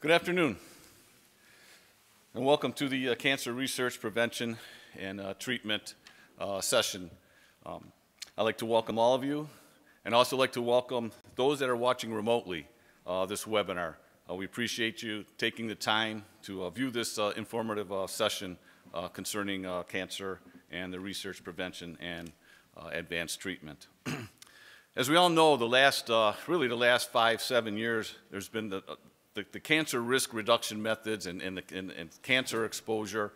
Good afternoon, and welcome to the uh, Cancer Research Prevention and uh, Treatment uh, session. Um, I'd like to welcome all of you, and also like to welcome those that are watching remotely uh, this webinar. Uh, we appreciate you taking the time to uh, view this informative session concerning cancer and the research prevention and advanced treatment. As we all know, the last, really the last five, seven years, there's been the, the, the cancer risk reduction methods and, and, the, and, and, cancer exposure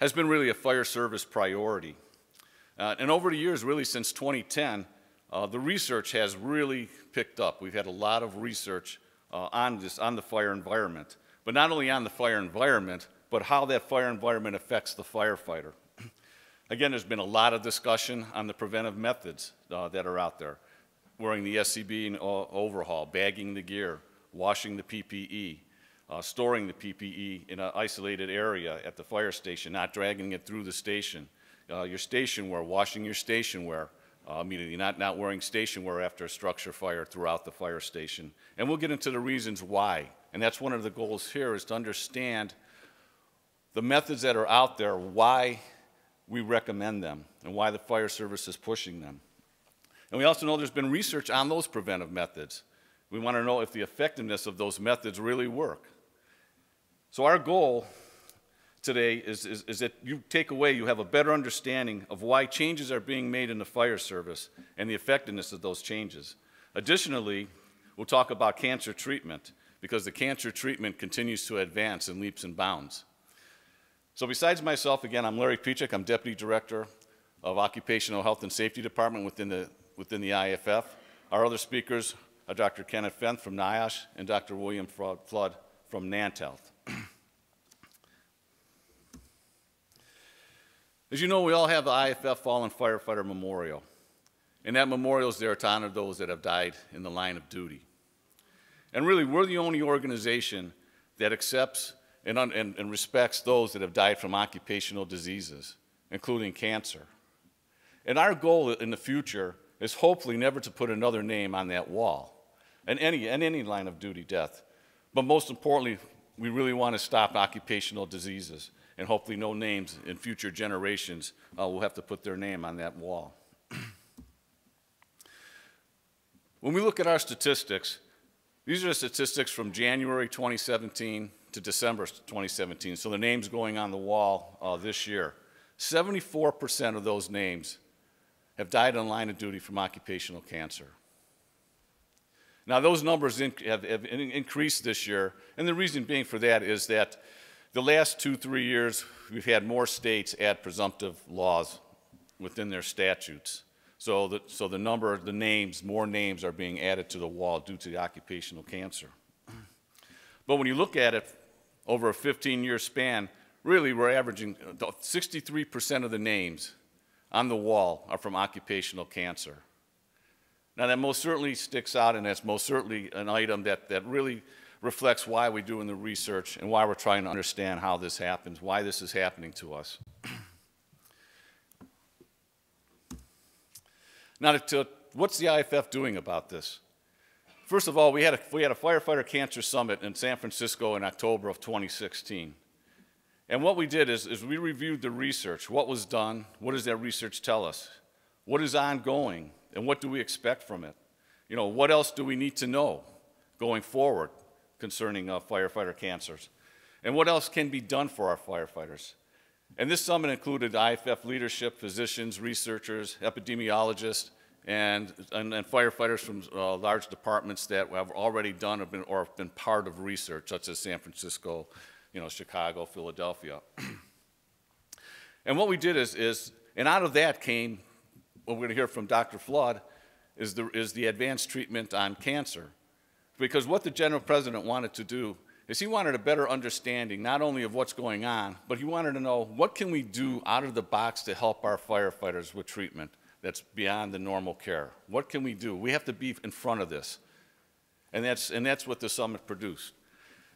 has been really a fire service priority. Uh, and over the years, really since 2010, uh, the research has really picked up. We've had a lot of research uh, on this, on the fire environment, but not only on the fire environment, but how that fire environment affects the firefighter. Again, there's been a lot of discussion on the preventive methods uh, that are out there. Wearing the SCBA and overhaul, bagging the gear, washing the PPE, uh, storing the PPE in an isolated area at the fire station, not dragging it through the station. Uh, your station wear, washing your station wear uh, immediately, not, not wearing station wear after a structure fire throughout the fire station. And we'll get into the reasons why. And that's one of the goals here is to understand the methods that are out there, why we recommend them, and why the fire service is pushing them. And we also know there's been research on those preventive methods. We want to know if the effectiveness of those methods really work. So our goal today is, is, is, that you take away, you have a better understanding of why changes are being made in the fire service and the effectiveness of those changes. Additionally, we'll talk about cancer treatment because the cancer treatment continues to advance in leaps and bounds. So besides myself, again, I'm Larry Piechek. I'm Deputy Director of Occupational Health and Safety Department within the, within the IAFF. Our other speakers uh, Dr. Kenneth Fent from NIOSH, and Dr. William Flood from NantHealth. As you know, we all have the IAFF Fallen Firefighter Memorial, and that memorial is there to honor those that have died in the line of duty. And really, we're the only organization that accepts and, and, and respects those that have died from occupational diseases, including cancer. And our goal in the future is hopefully never to put another name on that wall and any, and any line of duty death. But most importantly, we really want to stop occupational diseases and hopefully no names in future generations uh, will have to put their name on that wall. when we look at our statistics, these are the statistics from January 2017 to December 2017, so the names going on the wall uh, this year. 74% of those names have died in line of duty from occupational cancer. Now, those numbers have, have increased this year, and the reason being for that is that the last two, three years, we've had more states add presumptive laws within their statutes. So the, so the number, the names, more names are being added to the wall due to the occupational cancer. But when you look at it over a 15-year span, really we're averaging uh, 63% of the names on the wall are from occupational cancer. Now, that most certainly sticks out, and that's most certainly an item that, that really reflects why we're doing the research and why we're trying to understand how this happens, why this is happening to us. now, to, what's the IAFF doing about this? First of all, we had, a, we had a firefighter cancer summit in San Francisco in October of 2016. And what we did is, is we reviewed the research. What was done? What does that research tell us? What is ongoing? And what do we expect from it? You know, what else do we need to know going forward concerning uh, firefighter cancers? And what else can be done for our firefighters? And this summit included IAFF leadership, physicians, researchers, epidemiologists, and, and, and firefighters from uh, large departments that have already done or been, or have been part of research, such as San Francisco, you know, Chicago, Philadelphia. and what we did is, is, and out of that came what we're going to hear from Dr. Flood is the, is the advanced treatment on cancer. Because what the general president wanted to do is he wanted a better understanding not only of what's going on, but he wanted to know what can we do out of the box to help our firefighters with treatment that's beyond the normal care. What can we do? We have to be in front of this. And that's, and that's what the summit produced.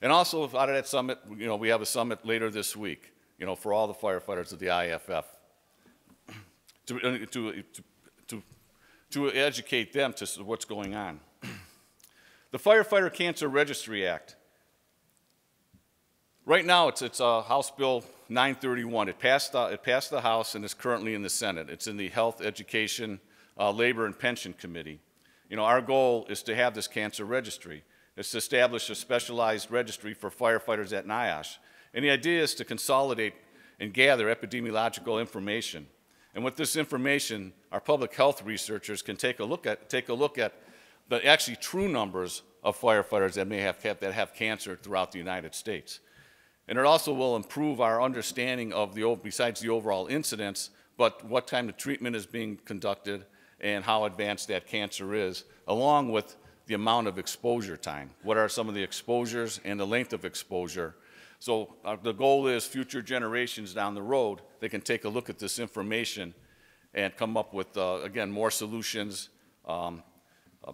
And also out of that summit, you know, we have a summit later this week, you know, for all the firefighters of the IAFF to, uh, to, to, to educate them to what's going on. the Firefighter Cancer Registry Act Right now, it's, it's uh, House Bill 931. It passed, uh, it passed the House and is currently in the Senate. It's in the Health, Education, uh, Labor, and Pension Committee. You know, our goal is to have this cancer registry. It's to establish a specialized registry for firefighters at NIOSH. And the idea is to consolidate and gather epidemiological information. And with this information, our public health researchers can take a look at, take a look at the actually true numbers of firefighters that may have, that have cancer throughout the United States. And it also will improve our understanding of the, besides the overall incidence, but what time the treatment is being conducted and how advanced that cancer is, along with the amount of exposure time. What are some of the exposures and the length of exposure? So uh, the goal is future generations down the road, they can take a look at this information and come up with, uh, again, more solutions, um,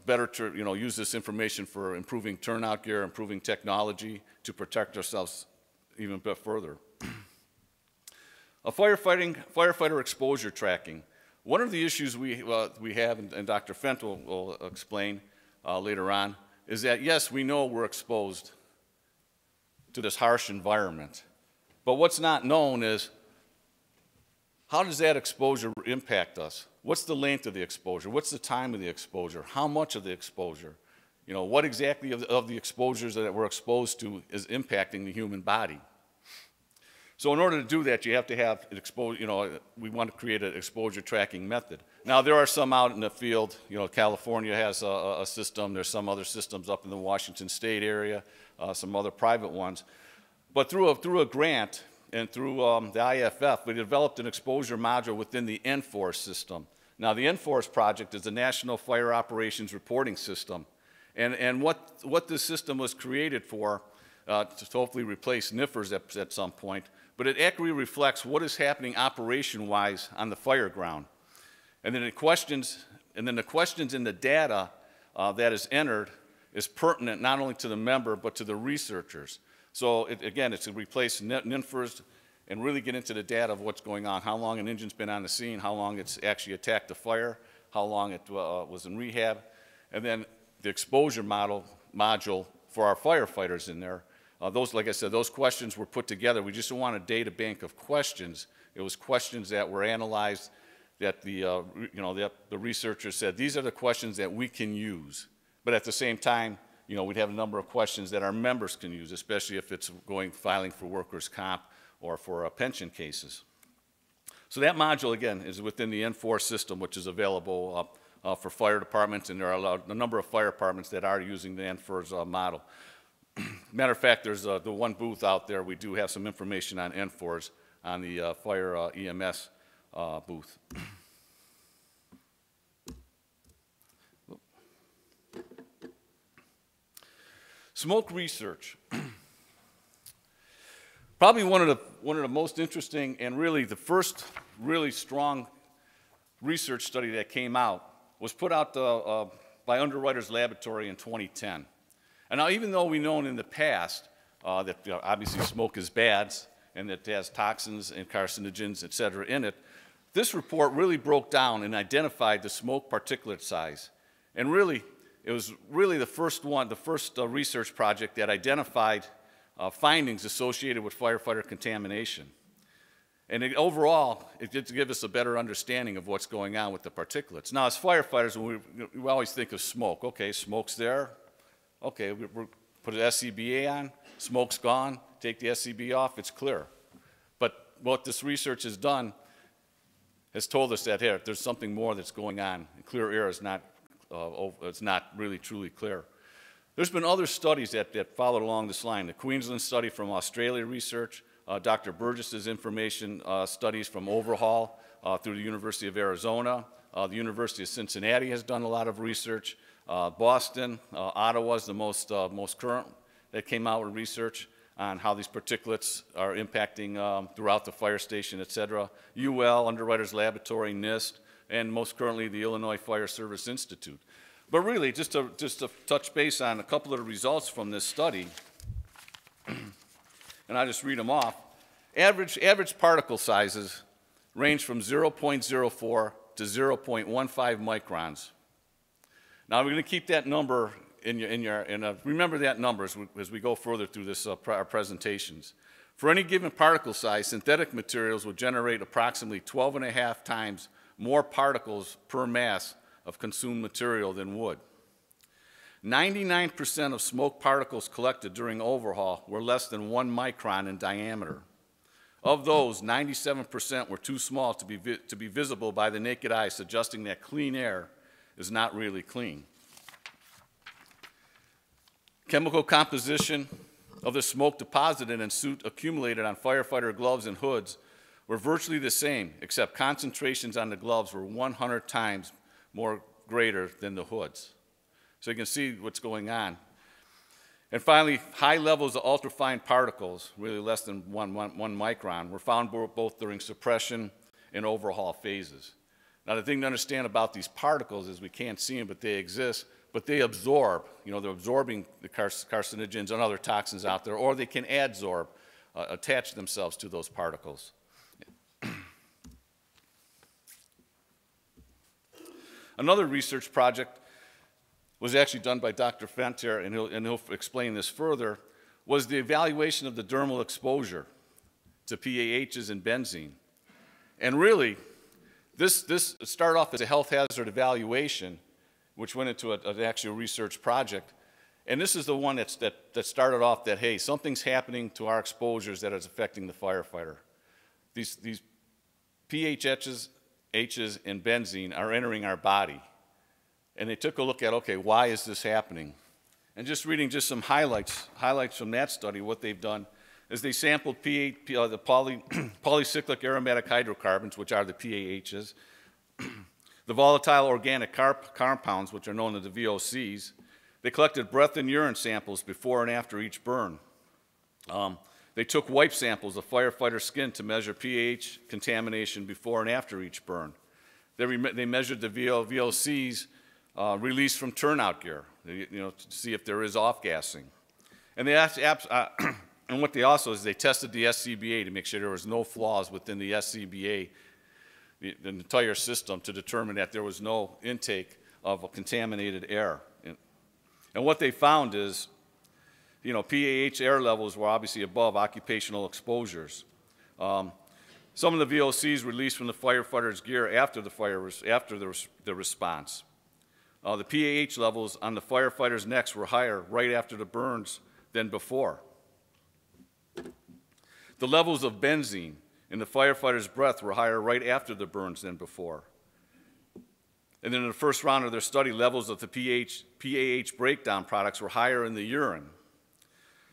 better to, you know, use this information for improving turnout gear, improving technology to protect ourselves even bit further. a firefighting, firefighter exposure tracking. One of the issues we, uh, we have, and, and, Dr. Fent will, will explain uh, later on, is that yes, we know we're exposed to this harsh environment. But what's not known is how does that exposure impact us? What's the length of the exposure? What's the time of the exposure? How much of the exposure? You know, what exactly of the, of the exposures that we're exposed to is impacting the human body? So in order to do that, you have to have an exposure, you know, we want to create an exposure tracking method. Now, there are some out in the field, you know, California has a, a system, there's some other systems up in the Washington State area, uh, some other private ones. But through a, through a grant and through um, the IAFF, we developed an exposure module within the NFORS system. Now, the NFORS project is the National Fire Operations Reporting System. And, and what, what this system was created for, uh, to hopefully replace NFIRS at, at some point, but it accurately reflects what is happening operation-wise on the fire ground. And then, the questions, and then the questions in the data uh, that is entered is pertinent not only to the member, but to the researchers. So it, again, it's to replace NFIRS and really get into the data of what's going on, how long an engine's been on the scene, how long it's actually attacked the fire, how long it uh, was in rehab, and then the exposure model module for our firefighters in there. Uh, those, like I said, those questions were put together. We just want a data bank of questions. It was questions that were analyzed that the, uh, you know, the, the researchers said, these are the questions that we can use. But at the same time, you know, we'd have a number of questions that our members can use, especially if it's going filing for workers' comp or for uh, pension cases. So that module, again, is within the NFORS system, which is available uh, uh, for fire departments, and there are a, number of fire departments that are using the NFORS uh, model. Matter of fact, there's uh, the one booth out there. We do have some information on NFORS on the uh, fire EMS booth. Smoke research. Probably one of, the, one of the most interesting and really the first really strong research study that came out was put out uh, uh, by Underwriters Laboratory in 2010. And now, even though we've known in the past uh, that you know, obviously smoke is bad and that it has toxins and carcinogens, et cetera, in it, this report really broke down and identified the smoke particulate size. And really, it was really the first one, the first uh, research project that identified uh, findings associated with firefighter contamination. And it, overall, it did give us a better understanding of what's going on with the particulates. Now, as firefighters, we, we always think of smoke. Okay, smoke's there. Okay, we, we put an SCBA on, smoke's gone, take the SCBA off, it's clear. But what this research has done has told us that here, there's something more that's going on. Clear air is not, uh, it's not really truly clear. There's been other studies that, that followed along this line. The Queensland study from Australia research, uh, Dr. Burgess's information uh, studies from Overhaul uh, through the University of Arizona. Uh, the University of Cincinnati has done a lot of research. Uh, Boston, uh, Ottawa is the most, most current that came out with research on how these particulates are impacting um, throughout the fire station, et cetera. UL, Underwriters Laboratory, NIST, and most currently the Illinois Fire Service Institute. But really, just to, just to touch base on a couple of the results from this study, and I just read them off. Average, average particle sizes range from 0.04 to 0.15 microns. Now we're going to keep that number in your, in your and remember that number as we, as we go further through this, uh, our presentations. For any given particle size, synthetic materials will generate approximately 12 and a half times more particles per mass of consumed material than wood. 99% of smoke particles collected during overhaul were less than one micron in diameter. Of those, 97% were too small to be, to be visible by the naked eye, suggesting that clean air is not really clean. Chemical composition of the smoke deposited and soot accumulated on firefighter gloves and hoods were virtually the same, except concentrations on the gloves were 100 times more greater than the hoods. So you can see what's going on. And finally, high levels of ultrafine particles, really less than one, one, one micron, were found both during suppression and overhaul phases. Now, the thing to understand about these particles is we can't see them, but they exist, but they absorb. You know, they're absorbing the carcinogens and other toxins out there, or they can adsorb, uh, attach themselves to those particles. Another research project was actually done by Dr. Fenter, and he'll, and he'll explain this further, was the evaluation of the dermal exposure to PAHs and benzene. And really, this, this started off as a health hazard evaluation, which went into a, an actual research project. And this is the one that's, that, that started off that, hey, something's happening to our exposures that is affecting the firefighter. These, these H's, and benzene are entering our body and they took a look at, okay, why is this happening? And just reading just some highlights, highlights from that study, what they've done is they sampled uh, the poly, polycyclic aromatic hydrocarbons, which are the PAHs, the volatile organic compounds, which are known as the VOCs. They collected breath and urine samples before and after each burn. Um, they took wipe samples of firefighter skin to measure PAH contamination before and after each burn. They, they measured the VO VOCs uh, released from turnout gear, you know, to see if there is off-gassing. And, they asked, uh, and what they also is they tested the SCBA to make sure there was no flaws within the SCBA, the, the entire system, to determine that there was no intake of contaminated air. And what they found is, you know, PAH air levels were obviously above occupational exposures. Um, some of the VOCs released from the firefighters' gear after the fire, was after the, the response. Uh, the PAH levels on the firefighters' necks were higher right after the burns than before. The levels of benzene in the firefighter's breath were higher right after the burns than before. And then in the first round of their study, levels of the pH, PAH breakdown products were higher in the urine.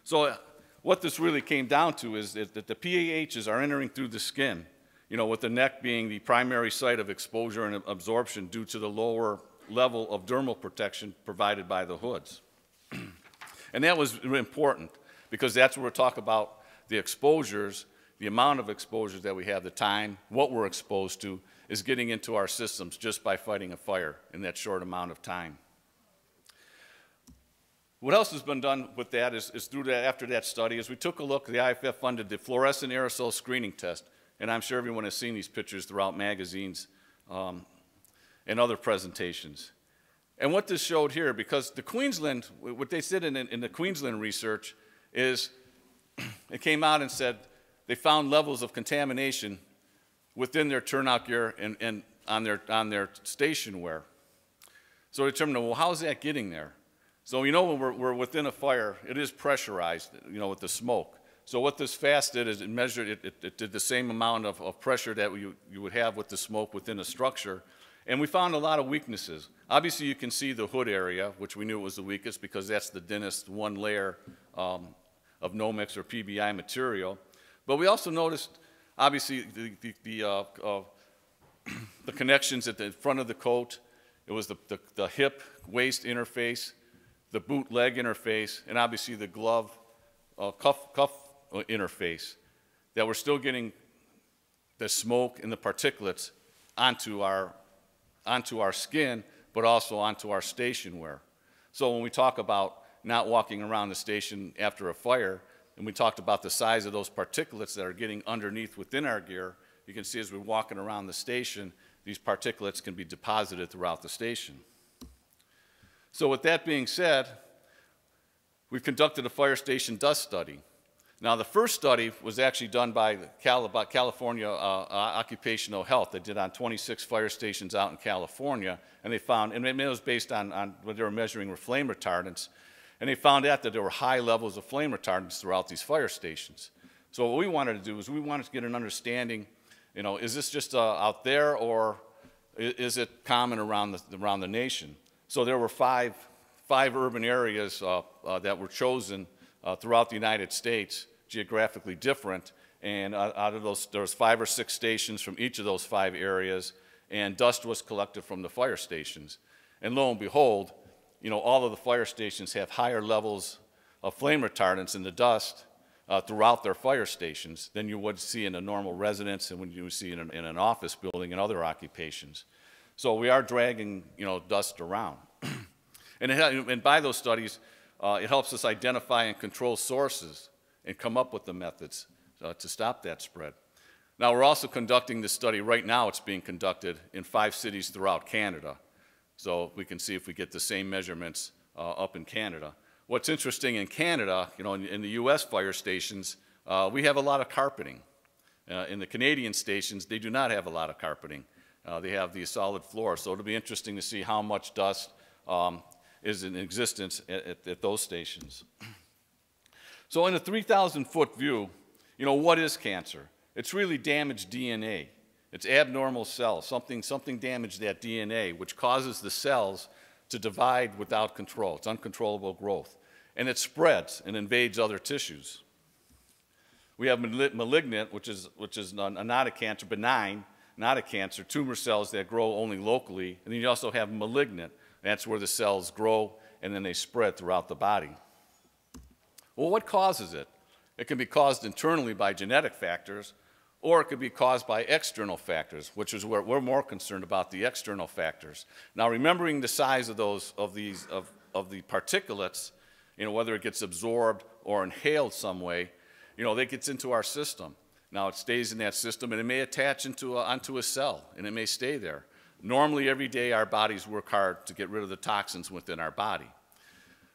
So uh, what this really came down to is that, that the PAHs are entering through the skin, you know, with the neck being the primary site of exposure and absorption due to the lower level of dermal protection provided by the hoods. and that was important because that's where we talk about the exposures, the amount of exposures that we have, the time, what we're exposed to, is getting into our systems just by fighting a fire in that short amount of time. What else has been done with that is, is through that, after that study, is we took a look, the IAFF funded the fluorescent aerosol screening test, and I'm sure everyone has seen these pictures throughout magazines um, and other presentations. And what this showed here, because the Queensland, what they said in, in the Queensland research is it came out and said they found levels of contamination within their turnout gear and, and on, their, on their station wear. So they determined, well, how's that getting there? So you know when we're, we're, within a fire, it is pressurized, you know, with the smoke. So what this fast did is it measured, it, it, it did the same amount of, of pressure that you, you would have with the smoke within a structure, and we found a lot of weaknesses. Obviously, you can see the hood area, which we knew was the weakest because that's the thinnest one layer um, of Nomex or PBI material. But we also noticed, obviously, the, the, the, uh, uh, the connections at the front of the coat. It was the, the, the hip waist interface, the boot leg interface, and obviously the glove uh, cuff, cuff uh, interface that we're still getting the smoke and the particulates onto our onto our skin, but also onto our station wear. So when we talk about not walking around the station after a fire, and we talked about the size of those particulates that are getting underneath within our gear, you can see as we're walking around the station, these particulates can be deposited throughout the station. So with that being said, we've conducted a fire station dust study. Now, the first study was actually done by California uh, uh, Occupational Health. They did on 26 fire stations out in California, and they found, and it was based on, on what they were measuring were flame retardants, and they found out that there were high levels of flame retardants throughout these fire stations. So what we wanted to do is we wanted to get an understanding, you know, is this just uh, out there or is it common around the, around the nation? So there were five, five urban areas uh, uh, that were chosen uh, throughout the United States geographically different. And out of those, there was five or six stations from each of those five areas, and dust was collected from the fire stations. And lo and behold, you know, all of the fire stations have higher levels of flame retardants in the dust uh, throughout their fire stations than you would see in a normal residence and when you see in an, in an office building and other occupations. So we are dragging, you know, dust around. and, it, and by those studies, uh, it helps us identify and control sources and come up with the methods uh, to stop that spread. Now, we're also conducting this study right now. It's being conducted in five cities throughout Canada. So we can see if we get the same measurements uh, up in Canada. What's interesting in Canada, you know, in, in the U.S. fire stations, uh, we have a lot of carpeting. Uh, in the Canadian stations, they do not have a lot of carpeting. Uh, they have the solid floor. So it'll be interesting to see how much dust um, is in existence at, at, at those stations. So in a 3,000 foot view, you know, what is cancer? It's really damaged DNA. It's abnormal cells. Something, something damaged that DNA, which causes the cells to divide without control. It's uncontrollable growth. And it spreads and invades other tissues. We have malignant, which is, which is not a cancer, benign, not a cancer, tumor cells that grow only locally. And then you also have malignant. That's where the cells grow and then they spread throughout the body. Well, what causes it? It can be caused internally by genetic factors, or it could be caused by external factors, which is where we're more concerned about the external factors. Now, remembering the size of those of these of, of the particulates, you know, whether it gets absorbed or inhaled some way, you know, that gets into our system. Now, it stays in that system, and it may attach into a, onto a cell, and it may stay there. Normally, every day, our bodies work hard to get rid of the toxins within our body.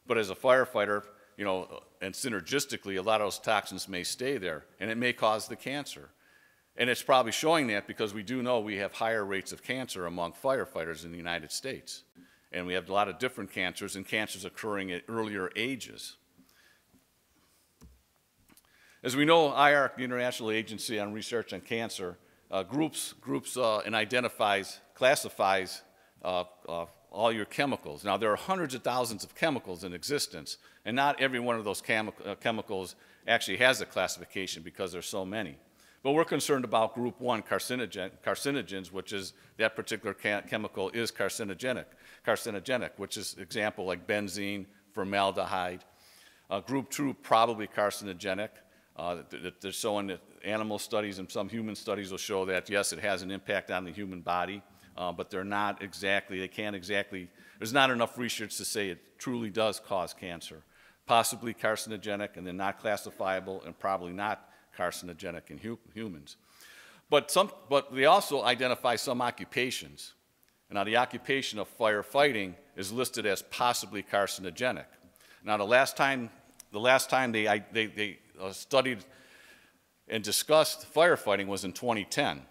But as a firefighter, you know, and synergistically, a lot of those toxins may stay there, and it may cause the cancer. And it's probably showing that because we do know we have higher rates of cancer among firefighters in the United States. And we have a lot of different cancers, and cancers occurring at earlier ages. As we know, IARC, the International Agency on Research on Cancer, uh, groups, groups uh, and identifies, classifies uh, uh all your chemicals. Now, there are hundreds of thousands of chemicals in existence, and not every one of those chemi uh, chemicals actually has a classification because there's so many. But we're concerned about group one carcinogen, carcinogens, which is that particular chemical is carcinogenic, carcinogenic, which is example like benzene, formaldehyde. Uh, group two, probably carcinogenic. Uh, they're showing that animal studies and some human studies will show that, yes, it has an impact on the human body uh, but they're not exactly, they can't exactly, there's not enough research to say it truly does cause cancer. Possibly carcinogenic and then not classifiable and probably not carcinogenic in hu humans. But, some, but they also identify some occupations. Now, the occupation of firefighting is listed as possibly carcinogenic. Now, the last time, the last time they, they, they uh, studied and discussed firefighting was in 2010.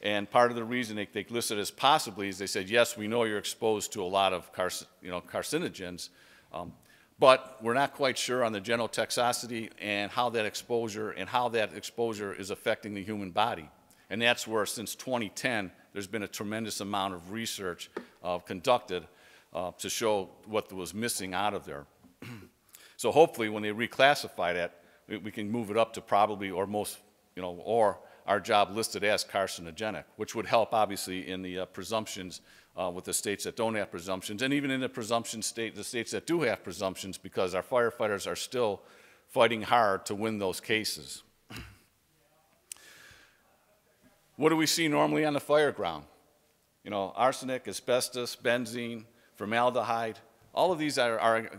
And part of the reason they, they listed as possibly is they said, yes, we know you're exposed to a lot of you know, carcinogens, um, but we're not quite sure on the genotoxicity and how that exposure and how that exposure is affecting the human body. And that's where, since 2010, there's been a tremendous amount of research uh, conducted uh, to show what was missing out of there. so hopefully, when they reclassify that, we, can move it up to probably, or most, you know, or our job listed as carcinogenic, which would help obviously in the uh, presumptions uh, with the states that don't have presumptions, and even in the presumption state, the states that do have presumptions, because our firefighters are still fighting hard to win those cases. what do we see normally on the fire ground? You know, arsenic, asbestos, benzene, formaldehyde, all of these are, are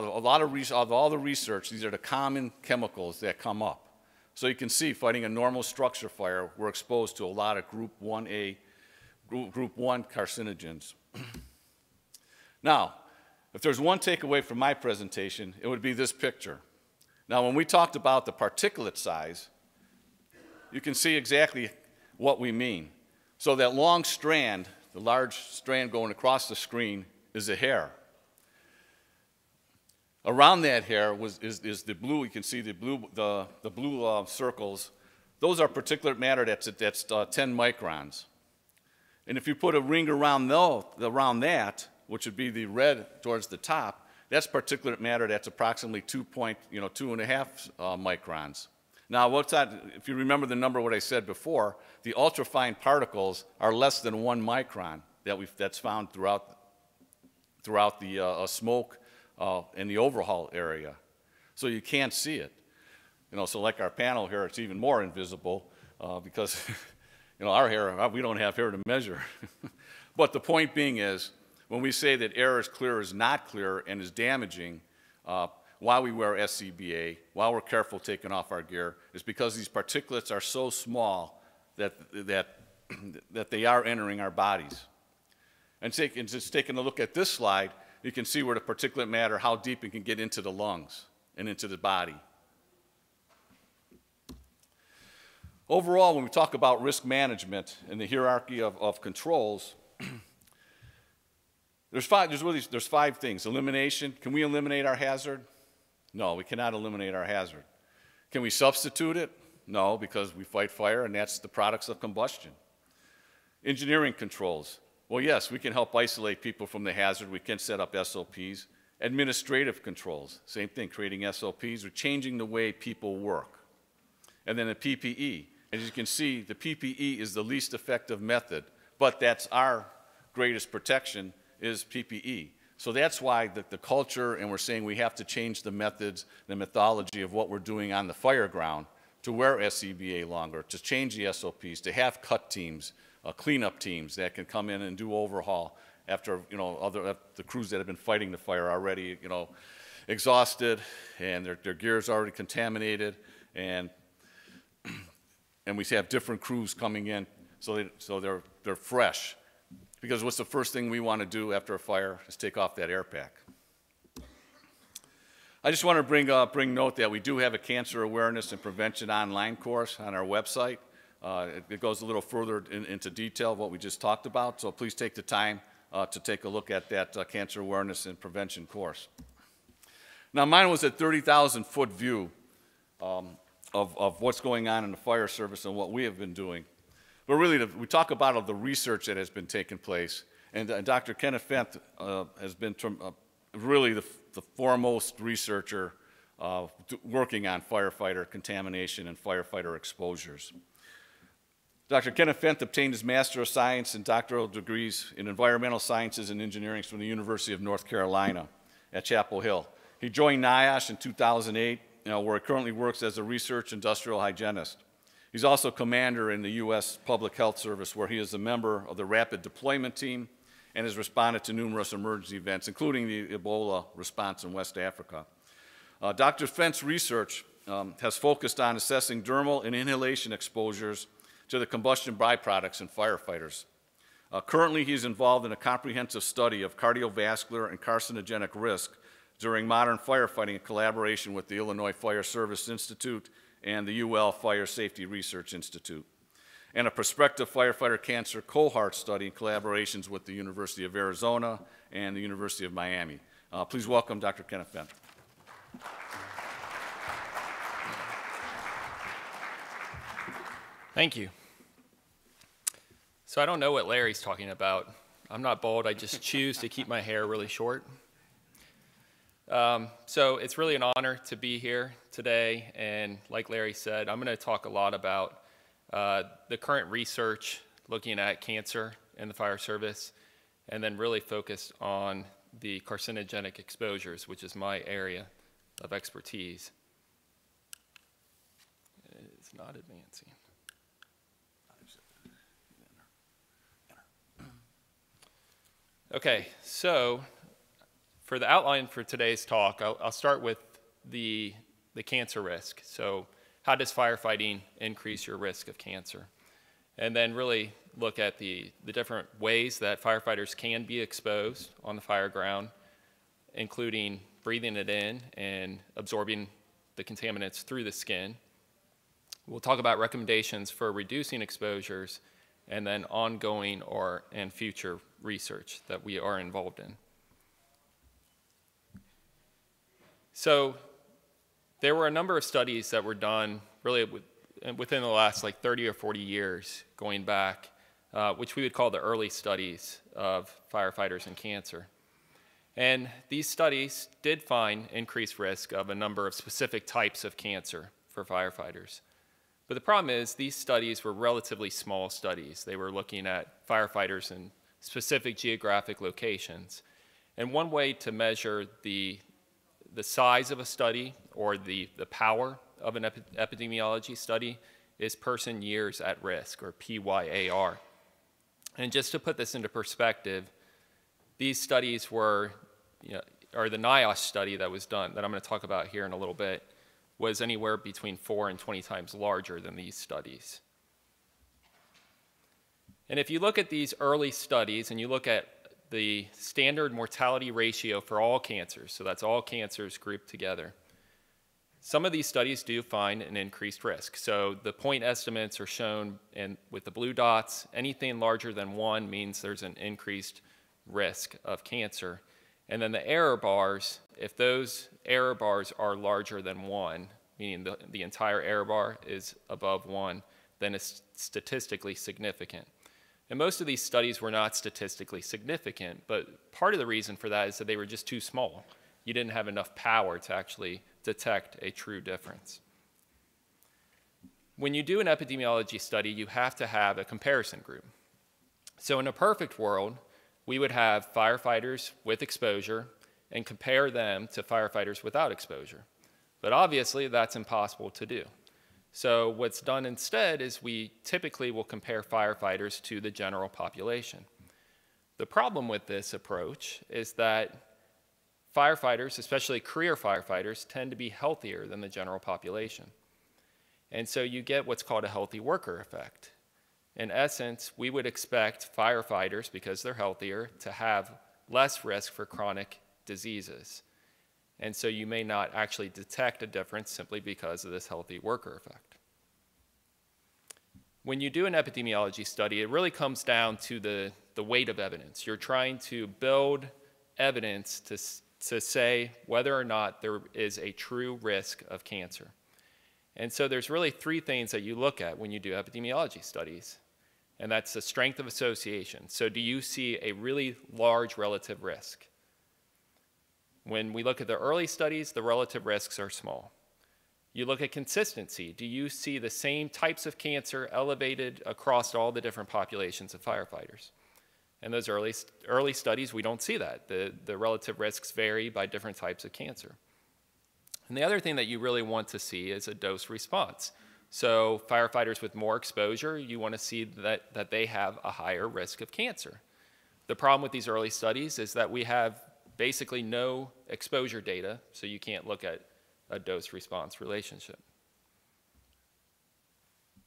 a lot of, of all the research, these are the common chemicals that come up. So you can see, fighting a normal structure fire, we're exposed to a lot of group 1A, group, group 1 carcinogens. now, If there's one takeaway from my presentation, it would be this picture. Now, when we talked about the particulate size, you can see exactly what we mean. So that long strand, the large strand going across the screen, is a hair. Around that hair was, is, is the blue, you can see the blue, the, the blue uh, circles. Those are particulate matter that's, that's uh, 10 microns. And if you put a ring around, though, around that, which would be the red towards the top, that's particulate matter that's approximately two point, you know, two and a half uh, microns. Now, what's that? If you remember the number what I said before, the ultrafine particles are less than one micron that we that's found throughout throughout the uh, smoke uh, in the overhaul area. So you can't see it. You know, so like our panel here, it's even more invisible uh, because, you know, our hair, uh, we don't have hair to measure. but the point being is, when we say that air is clear is not clear and is damaging, uh, while we wear SCBA, while we're careful taking off our gear, is because these particulates are so small that, that, that they are entering our bodies. And, take, just taking a look at this slide, you can see where the particulate matter, how deep it can get into the lungs and into the body. Overall, when we talk about risk management and the hierarchy of, of controls, there's five, there's, really, there's five things. Elimination, can we eliminate our hazard? No, we cannot eliminate our hazard. Can we substitute it? No, because we fight fire and that's the products of combustion. Engineering controls. Well, yes, we can help isolate people from the hazard. We can set up SOPs. Administrative controls, same thing, creating SOPs or changing the way people work. And then the PPE. As you can see, the PPE is the least effective method, but that's our greatest protection is PPE. So that's why the, the, culture, and we're saying we have to change the methods, the methodology of what we're doing on the fire ground to wear SCBA longer, to change the SOPs, to have cut teams, uh, cleanup teams that can come in and do overhaul after, you know, other, the crews that have been fighting the fire are already, you know, exhausted and their, their gear is already contaminated and and we have different crews coming in so, they, so they're, they're fresh. Because what's the first thing we want to do after a fire is take off that air pack. I just want to bring, uh, bring note that we do have a cancer awareness and prevention online course on our website. Uh, it, it, goes a little further in, into detail what we just talked about, so please take the time uh, to take a look at that uh, cancer awareness and prevention course. Now, mine was a 30,000 foot view um, of, of what's going on in the fire service and what we have been doing. But really, the, we talk about the research that has been taking place, and Dr. Kenneth Fent uh, has been uh, really the, the, foremost researcher uh, working on firefighter contamination and firefighter exposures. Dr. Kenneth Fent obtained his Master of Science and doctoral degrees in Environmental Sciences and Engineering from the University of North Carolina at Chapel Hill. He joined NIOSH in 2008 you know, where he currently works as a research industrial hygienist. He's also commander in the U.S. Public Health Service, where he is a member of the Rapid Deployment Team and has responded to numerous emergency events, including the Ebola response in West Africa. Uh, Dr. Fent's research um, has focused on assessing dermal and inhalation exposures to the combustion byproducts in firefighters. Uh, currently, he's involved in a comprehensive study of cardiovascular and carcinogenic risk during modern firefighting in collaboration with the Illinois Fire Service Institute and the UL Fire Safety Research Institute, and a prospective firefighter cancer cohort study in collaborations with the University of Arizona and the University of Miami. Uh, please welcome Dr. Kenneth Fent. Thank you. So I don't know what Larry's talking about. I'm not bald, I just choose to keep my hair really short. Um, so it's really an honor to be here today. And like Larry said, I'm going to talk a lot about uh, the current research looking at cancer in the fire service, and then really focus on the carcinogenic exposures, which is my area of expertise. It's not advancing. Okay, so for the outline for today's talk, I'll, I'll start with the, the cancer risk. So how does firefighting increase your risk of cancer? And then really look at the, the different ways that firefighters can be exposed on the fire ground including breathing it in and absorbing the contaminants through the skin. We'll talk about recommendations for reducing exposures and then ongoing or and future research that we are involved in. So there were a number of studies that were done really within the last like 30 or 40 years going back, uh, which we would call the early studies of firefighters and cancer. And these studies did find increased risk of a number of specific types of cancer for firefighters. But the problem is these studies were relatively small studies. They were looking at firefighters in specific geographic locations. And one way to measure the, the size of a study or the, the power of an epi epidemiology study is person years at risk, or PYAR. And just to put this into perspective, these studies were, you know, or the NIOSH study that was done, that I'm going to talk about here in a little bit, was anywhere between 4 and 20 times larger than these studies. And if you look at these early studies and you look at the standard mortality ratio for all cancers, so that's all cancers grouped together, some of these studies do find an increased risk. So the point estimates are shown in, with the blue dots. Anything larger than one means there's an increased risk of cancer. And then the error bars, if those error bars are larger than one, meaning the, the entire error bar is above one, then it's statistically significant. And most of these studies were not statistically significant, but part of the reason for that is that they were just too small. You didn't have enough power to actually detect a true difference. When you do an epidemiology study, you have to have a comparison group. So in a perfect world, we would have firefighters with exposure and compare them to firefighters without exposure. But obviously, that's impossible to do. So what's done instead is we typically will compare firefighters to the general population. The problem with this approach is that firefighters, especially career firefighters, tend to be healthier than the general population. And so you get what's called a healthy worker effect. In essence, we would expect firefighters, because they're healthier, to have less risk for chronic diseases. And so you may not actually detect a difference simply because of this healthy worker effect. When you do an epidemiology study, it really comes down to the, the weight of evidence. You're trying to build evidence to, to say whether or not there is a true risk of cancer. And so there's really three things that you look at when you do epidemiology studies, and that's the strength of association. So do you see a really large relative risk? When we look at the early studies, the relative risks are small. You look at consistency. Do you see the same types of cancer elevated across all the different populations of firefighters? In those early, early studies, we don't see that. The, the relative risks vary by different types of cancer. And the other thing that you really want to see is a dose response. So firefighters with more exposure, you want to see that, that they have a higher risk of cancer. The problem with these early studies is that we have basically no exposure data, so you can't look at a dose response relationship.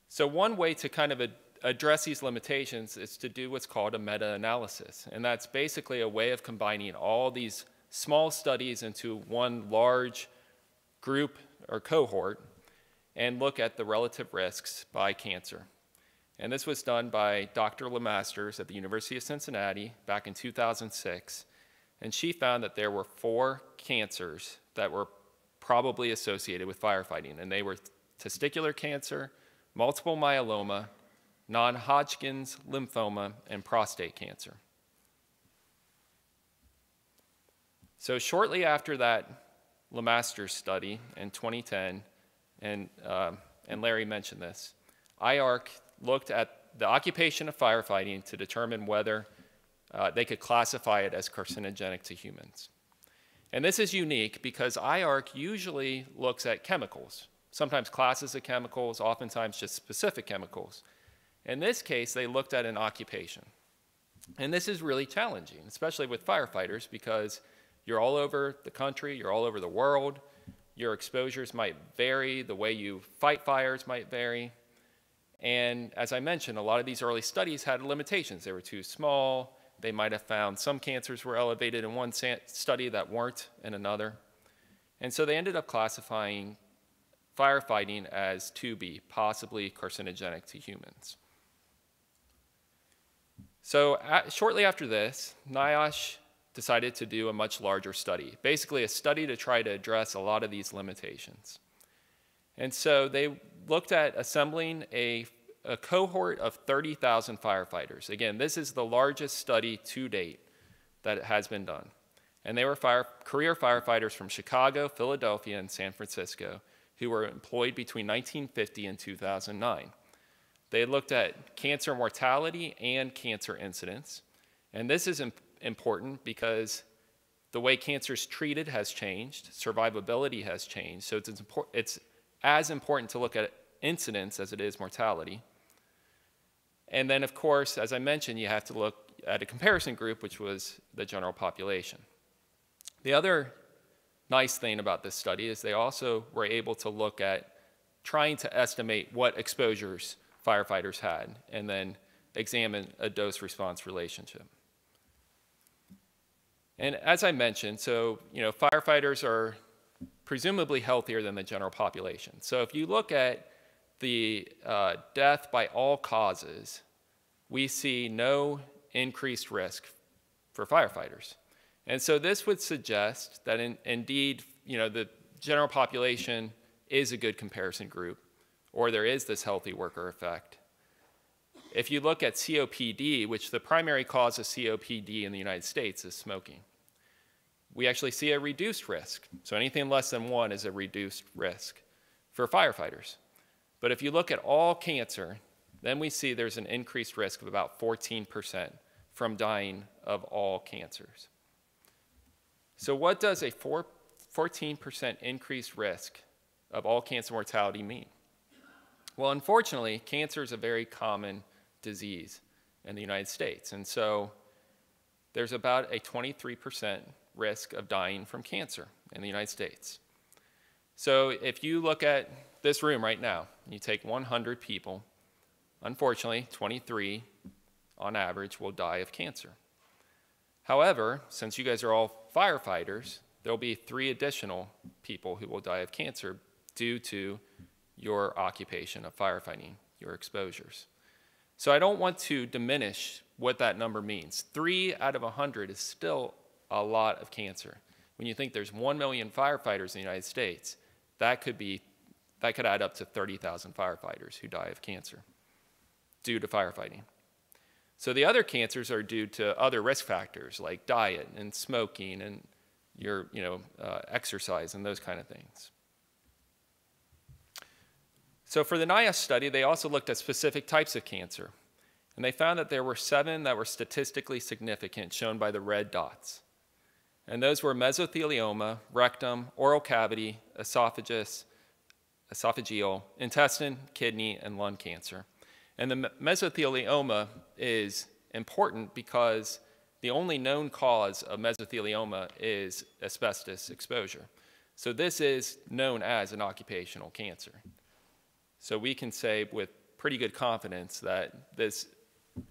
So one way to kind of address these limitations is to do what's called a meta-analysis. And that's basically a way of combining all these small studies into one large group or cohort and look at the relative risks by cancer. And this was done by Dr. LeMasters at the University of Cincinnati back in 2006. And she found that there were four cancers that were probably associated with firefighting. And they were testicular cancer, multiple myeloma, non Hodgkin's lymphoma, and prostate cancer. So, shortly after that LeMaster's study in 2010, and, uh, and Larry mentioned this, IARC looked at the occupation of firefighting to determine whether uh, they could classify it as carcinogenic to humans. And this is unique because IARC usually looks at chemicals, sometimes classes of chemicals, oftentimes just specific chemicals. In this case, they looked at an occupation. And this is really challenging, especially with firefighters, because you're all over the country, you're all over the world, your exposures might vary, the way you fight fires might vary. And as I mentioned, a lot of these early studies had limitations. They were too small, They might have found some cancers were elevated in one study that weren't in another. And so they ended up classifying firefighting as 2B, possibly carcinogenic to humans. So at, shortly after this, NIOSH decided to do a much larger study, basically a study to try to address a lot of these limitations. And so they looked at assembling a, a cohort of 30,000 firefighters. Again, this is the largest study to date that has been done. And they were fire, career firefighters from Chicago, Philadelphia, and San Francisco who were employed between 1950 and 2009. They looked at cancer mortality and cancer incidence. And this is imp important because the way cancer is treated has changed, survivability has changed. So it's, it's as important to look at incidence as it is mortality. And then, of course, as I mentioned, you have to look at a comparison group, which was the general population. The other nice thing about this study is they also were able to look at trying to estimate what exposures firefighters had and then examine a dose response relationship. And as I mentioned, so, you know, firefighters are presumably healthier than the general population. So if you look at the uh, death by all causes, we see no increased risk for firefighters. And so this would suggest that in, indeed, you know, the general population is a good comparison group, or there is this healthy worker effect. If you look at COPD, which the primary cause of COPD in the United States is smoking, we actually see a reduced risk. So anything less than one is a reduced risk for firefighters. But if you look at all cancer, then we see there's an increased risk of about 14% from dying of all cancers. So what does a 14% increased risk of all cancer mortality mean? Well, unfortunately, cancer is a very common disease in the United States. And so there's about a 23% risk of dying from cancer in the United States. So if you look at this room right now, you take 100 people, unfortunately, 23 on average will die of cancer. However, since you guys are all firefighters, there'll be three additional people who will die of cancer due to your occupation of firefighting, your exposures. So I don't want to diminish what that number means. Three out of 100 is still a lot of cancer. When you think there's 1 million firefighters in the United States, that could be that could add up to 30,000 firefighters who die of cancer due to firefighting. So the other cancers are due to other risk factors like diet and smoking and your you know, uh, exercise and those kind of things. So for the NIOSH study, they also looked at specific types of cancer. And they found that there were seven that were statistically significant, shown by the red dots. And those were mesothelioma, rectum, oral cavity, esophagus, esophageal, intestine, kidney, and lung cancer. And the mesothelioma is important because the only known cause of mesothelioma is asbestos exposure. So this is known as an occupational cancer. So we can say with pretty good confidence that this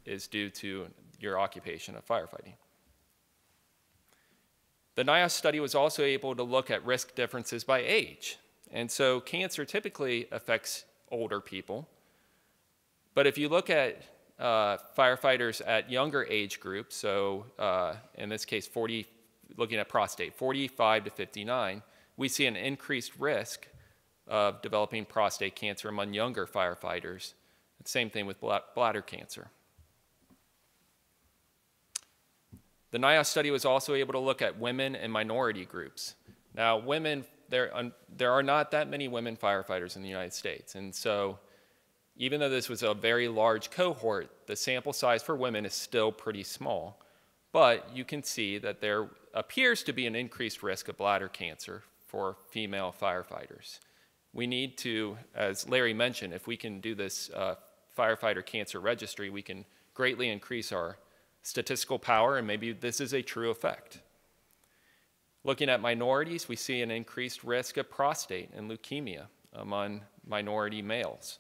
is due to your occupation of firefighting. The NIOSH study was also able to look at risk differences by age. And so cancer typically affects older people, but if you look at uh, firefighters at younger age groups, so uh, in this case, 40, looking at prostate, 45 to 59, we see an increased risk of developing prostate cancer among younger firefighters. Same thing with bladder cancer. The NIOSH study was also able to look at women and minority groups. Now, women, there, um, there are not that many women firefighters in the United States, and so even though this was a very large cohort, the sample size for women is still pretty small. But you can see that there appears to be an increased risk of bladder cancer for female firefighters. We need to, as Larry mentioned, if we can do this uh, firefighter cancer registry, we can greatly increase our statistical power, and maybe this is a true effect. Looking at minorities, we see an increased risk of prostate and leukemia among minority males.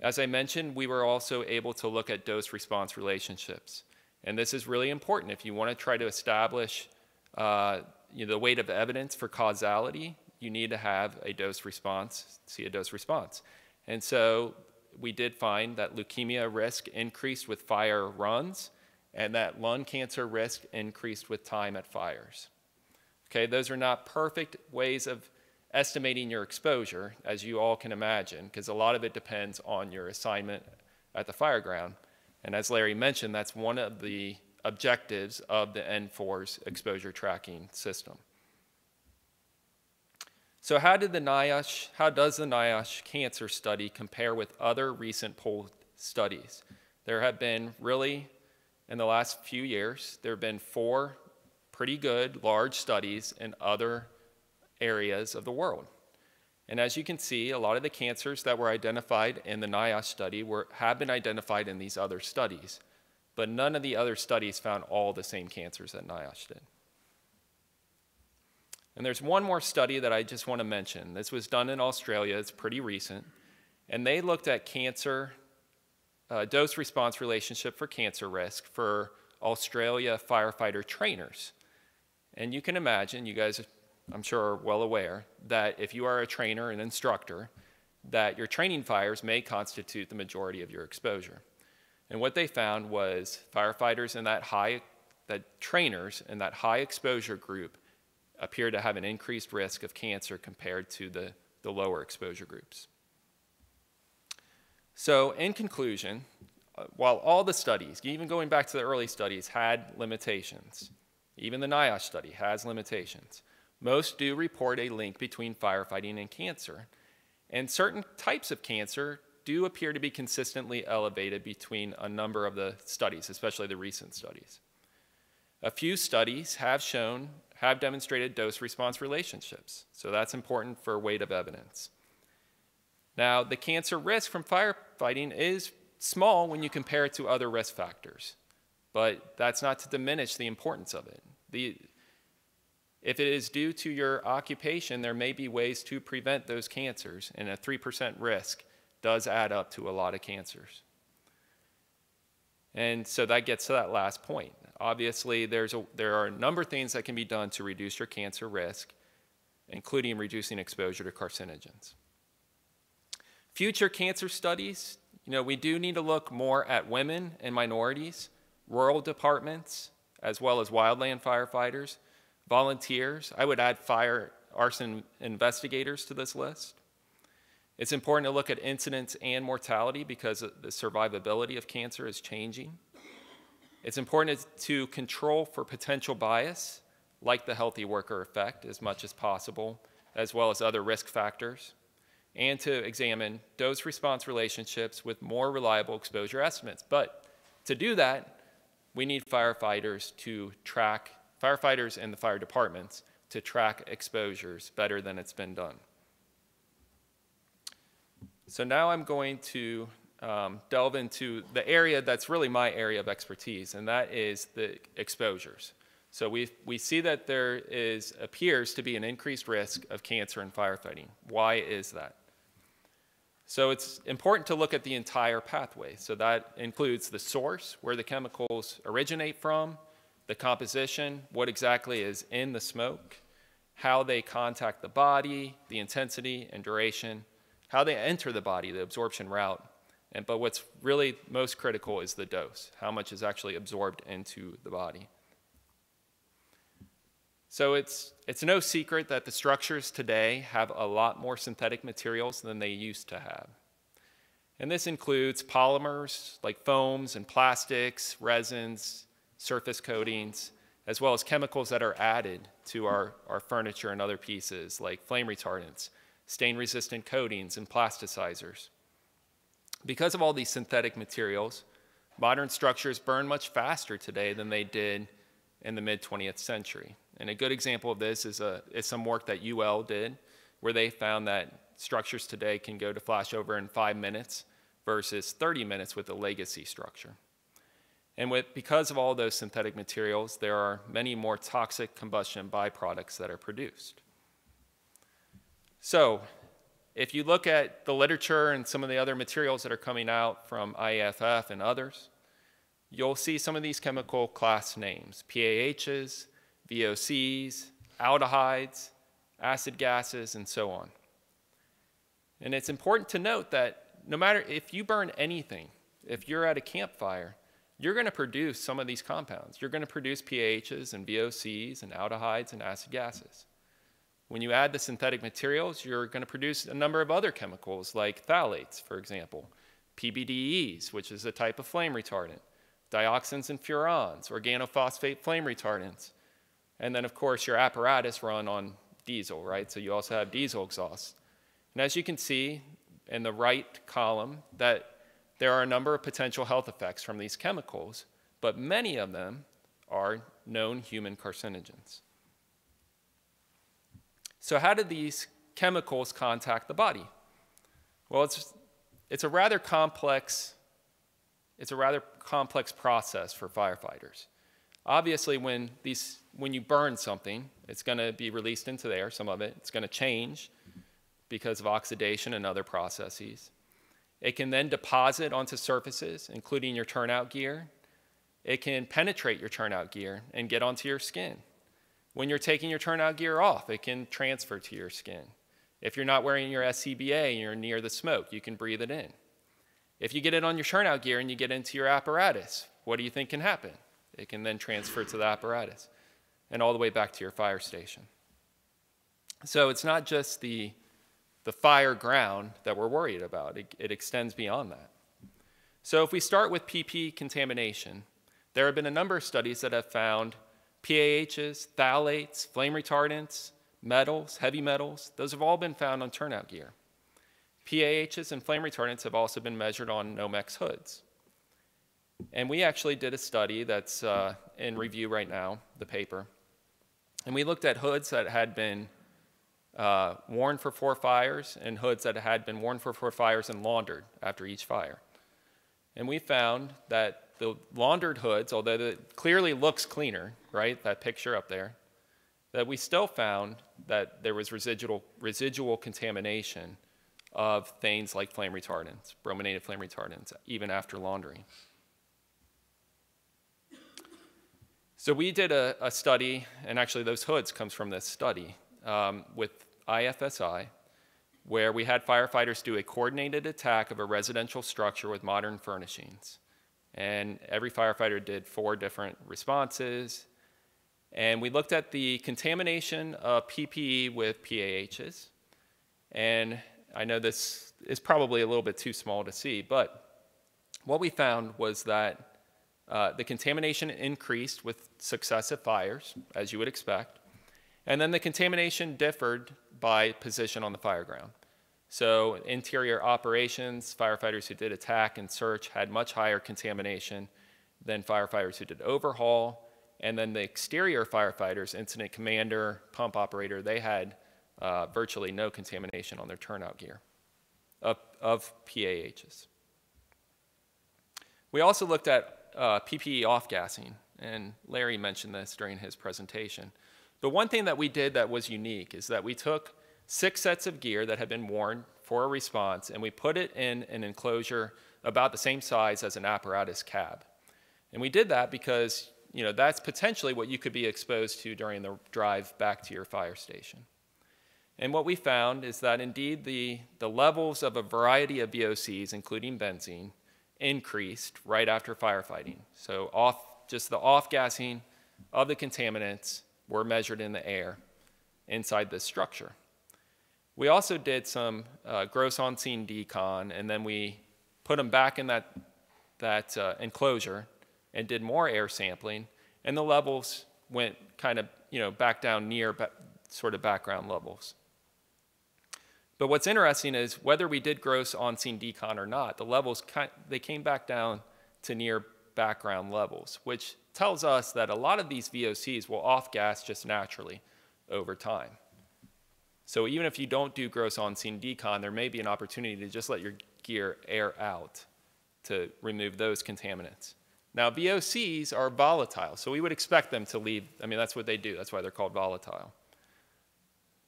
As I mentioned, we were also able to look at dose response relationships. And this is really important if you want to try to establish uh, you know, the weight of evidence for causality, you need to have a dose response, see a dose response. And so we did find that leukemia risk increased with fire runs and that lung cancer risk increased with time at fires. Okay, those are not perfect ways of estimating your exposure, as you all can imagine, because a lot of it depends on your assignment at the fire ground. And as Larry mentioned, that's one of the objectives of the NFORS exposure tracking system. So how did the NIOSH, how does the NIOSH cancer study compare with other recent poll studies? There have been really, in the last few years, there have been four pretty good large studies in other areas of the world. And as you can see, a lot of the cancers that were identified in the NIOSH study were, have been identified in these other studies. But none of the other studies found all the same cancers that NIOSH did. And there's one more study that I just want to mention. This was done in Australia, it's pretty recent. And they looked at cancer, uh, dose response relationship for cancer risk for Australia firefighter trainers. And you can imagine, you guys, I'm sure, are well aware, that if you are a trainer, an instructor, that your training fires may constitute the majority of your exposure. And what they found was firefighters in that high, that trainers in that high exposure group appear to have an increased risk of cancer compared to the, the lower exposure groups. So, in conclusion, uh, while all the studies, even going back to the early studies, had limitations, even the NIOSH study has limitations, most do report a link between firefighting and cancer. And certain types of cancer do appear to be consistently elevated between a number of the studies, especially the recent studies. A few studies have shown have demonstrated dose response relationships. So that's important for weight of evidence. Now, the cancer risk from firefighting is small when you compare it to other risk factors, but that's not to diminish the importance of it. The, if it is due to your occupation, there may be ways to prevent those cancers, and a 3% risk does add up to a lot of cancers. And so that gets to that last point. Obviously, there's a, there are a number of things that can be done to reduce your cancer risk, including reducing exposure to carcinogens. Future cancer studies, you know, we do need to look more at women and minorities, rural departments, as well as wildland firefighters, volunteers. I would add fire arson investigators to this list. It's important to look at incidence and mortality because the survivability of cancer is changing. It's important to control for potential bias, like the healthy worker effect, as much as possible, as well as other risk factors, and to examine dose response relationships with more reliable exposure estimates. But to do that, we need firefighters to track, firefighters and the fire departments to track exposures better than it's been done. So now I'm going to um, delve into the area that's really my area of expertise, and that is the exposures. So we, we see that there is, appears to be an increased risk of cancer in firefighting. Why is that? So it's important to look at the entire pathway. So that includes the source, where the chemicals originate from, the composition, what exactly is in the smoke, how they contact the body, the intensity and duration, how they enter the body, the absorption route, and, but what's really most critical is the dose, how much is actually absorbed into the body. So it's, it's no secret that the structures today have a lot more synthetic materials than they used to have. And this includes polymers like foams and plastics, resins, surface coatings, as well as chemicals that are added to our, our furniture and other pieces like flame retardants, stain resistant coatings, and plasticizers. Because of all these synthetic materials, modern structures burn much faster today than they did in the mid 20th century. And a good example of this is, a, is some work that UL did, where they found that structures today can go to flashover in five minutes versus 30 minutes with a legacy structure. And with, because of all those synthetic materials, there are many more toxic combustion byproducts that are produced. So, if you look at the literature and some of the other materials that are coming out from IAFF and others, you'll see some of these chemical class names PAHs, VOCs, aldehydes, acid gases, and so on. And it's important to note that no matter if you burn anything, if you're at a campfire, you're going to produce some of these compounds. You're going to produce PAHs and VOCs and aldehydes and acid gases. When you add the synthetic materials, you're going to produce a number of other chemicals like phthalates, for example, PBDEs, which is a type of flame retardant, dioxins and furans, organophosphate flame retardants, and then, of course, your apparatus run on diesel, right? So you also have diesel exhaust. And as you can see in the right column, that there are a number of potential health effects from these chemicals, but many of them are known human carcinogens. So how did these chemicals contact the body? Well, it's, it's a rather complex it's a rather complex process for firefighters. Obviously, when, these, when you burn something, it's going to be released into the air, some of it. It's going to change because of oxidation and other processes. It can then deposit onto surfaces, including your turnout gear. It can penetrate your turnout gear and get onto your skin. When you're taking your turnout gear off, it can transfer to your skin. If you're not wearing your SCBA and you're near the smoke, you can breathe it in. If you get it on your turnout gear and you get into your apparatus, what do you think can happen? It can then transfer to the apparatus and all the way back to your fire station. So it's not just the the fire ground that we're worried about. It, it extends beyond that. So if we start with PP contamination, there have been a number of studies that have found PAHs, phthalates, flame retardants, metals, heavy metals, those have all been found on turnout gear. PAHs and flame retardants have also been measured on Nomex hoods. And we actually did a study that's uh, in review right now, the paper. And we looked at hoods that had been uh, worn for four fires and hoods that had been worn for four fires and laundered after each fire. And we found that the laundered hoods, although it clearly looks cleaner, right, that picture up there, that we still found that there was residual, residual contamination of things like flame retardants, brominated flame retardants, even after laundering. So we did a, a study, and actually those hoods comes from this study, um, with IFSI, where we had firefighters do a coordinated attack of a residential structure with modern furnishings. And every firefighter did four different responses. And we looked at the contamination of PPE with PAHs. And I know this is probably a little bit too small to see, but what we found was that uh, the contamination increased with successive fires, as you would expect. And then the contamination differed by position on the fire ground. So interior operations, firefighters who did attack and search had much higher contamination than firefighters who did overhaul. And then the exterior firefighters, incident commander, pump operator, they had uh, virtually no contamination on their turnout gear of, of PAHs. We also looked at uh, PPE off-gassing, and Larry mentioned this during his presentation. The one thing that we did that was unique is that we took six sets of gear that had been worn for a response and we put it in an enclosure about the same size as an apparatus cab. And we did that because you know, that's potentially what you could be exposed to during the drive back to your fire station. And what we found is that indeed the, the levels of a variety of VOCs, including benzene, increased right after firefighting. So off, just the off-gassing of the contaminants were measured in the air inside this structure. We also did some uh, gross on-scene decon, and then we put them back in that, that uh, enclosure and did more air sampling, and the levels went kind of you know, back down near sort of background levels. But what's interesting is whether we did gross on-scene decon or not, the levels, they came back down to near background levels, which tells us that a lot of these VOCs will off-gas just naturally over time. So even if you don't do gross on-scene decon, there may be an opportunity to just let your gear air out to remove those contaminants. Now, VOCs are volatile, so we would expect them to leave. I mean, that's what they do. That's why they're called volatile.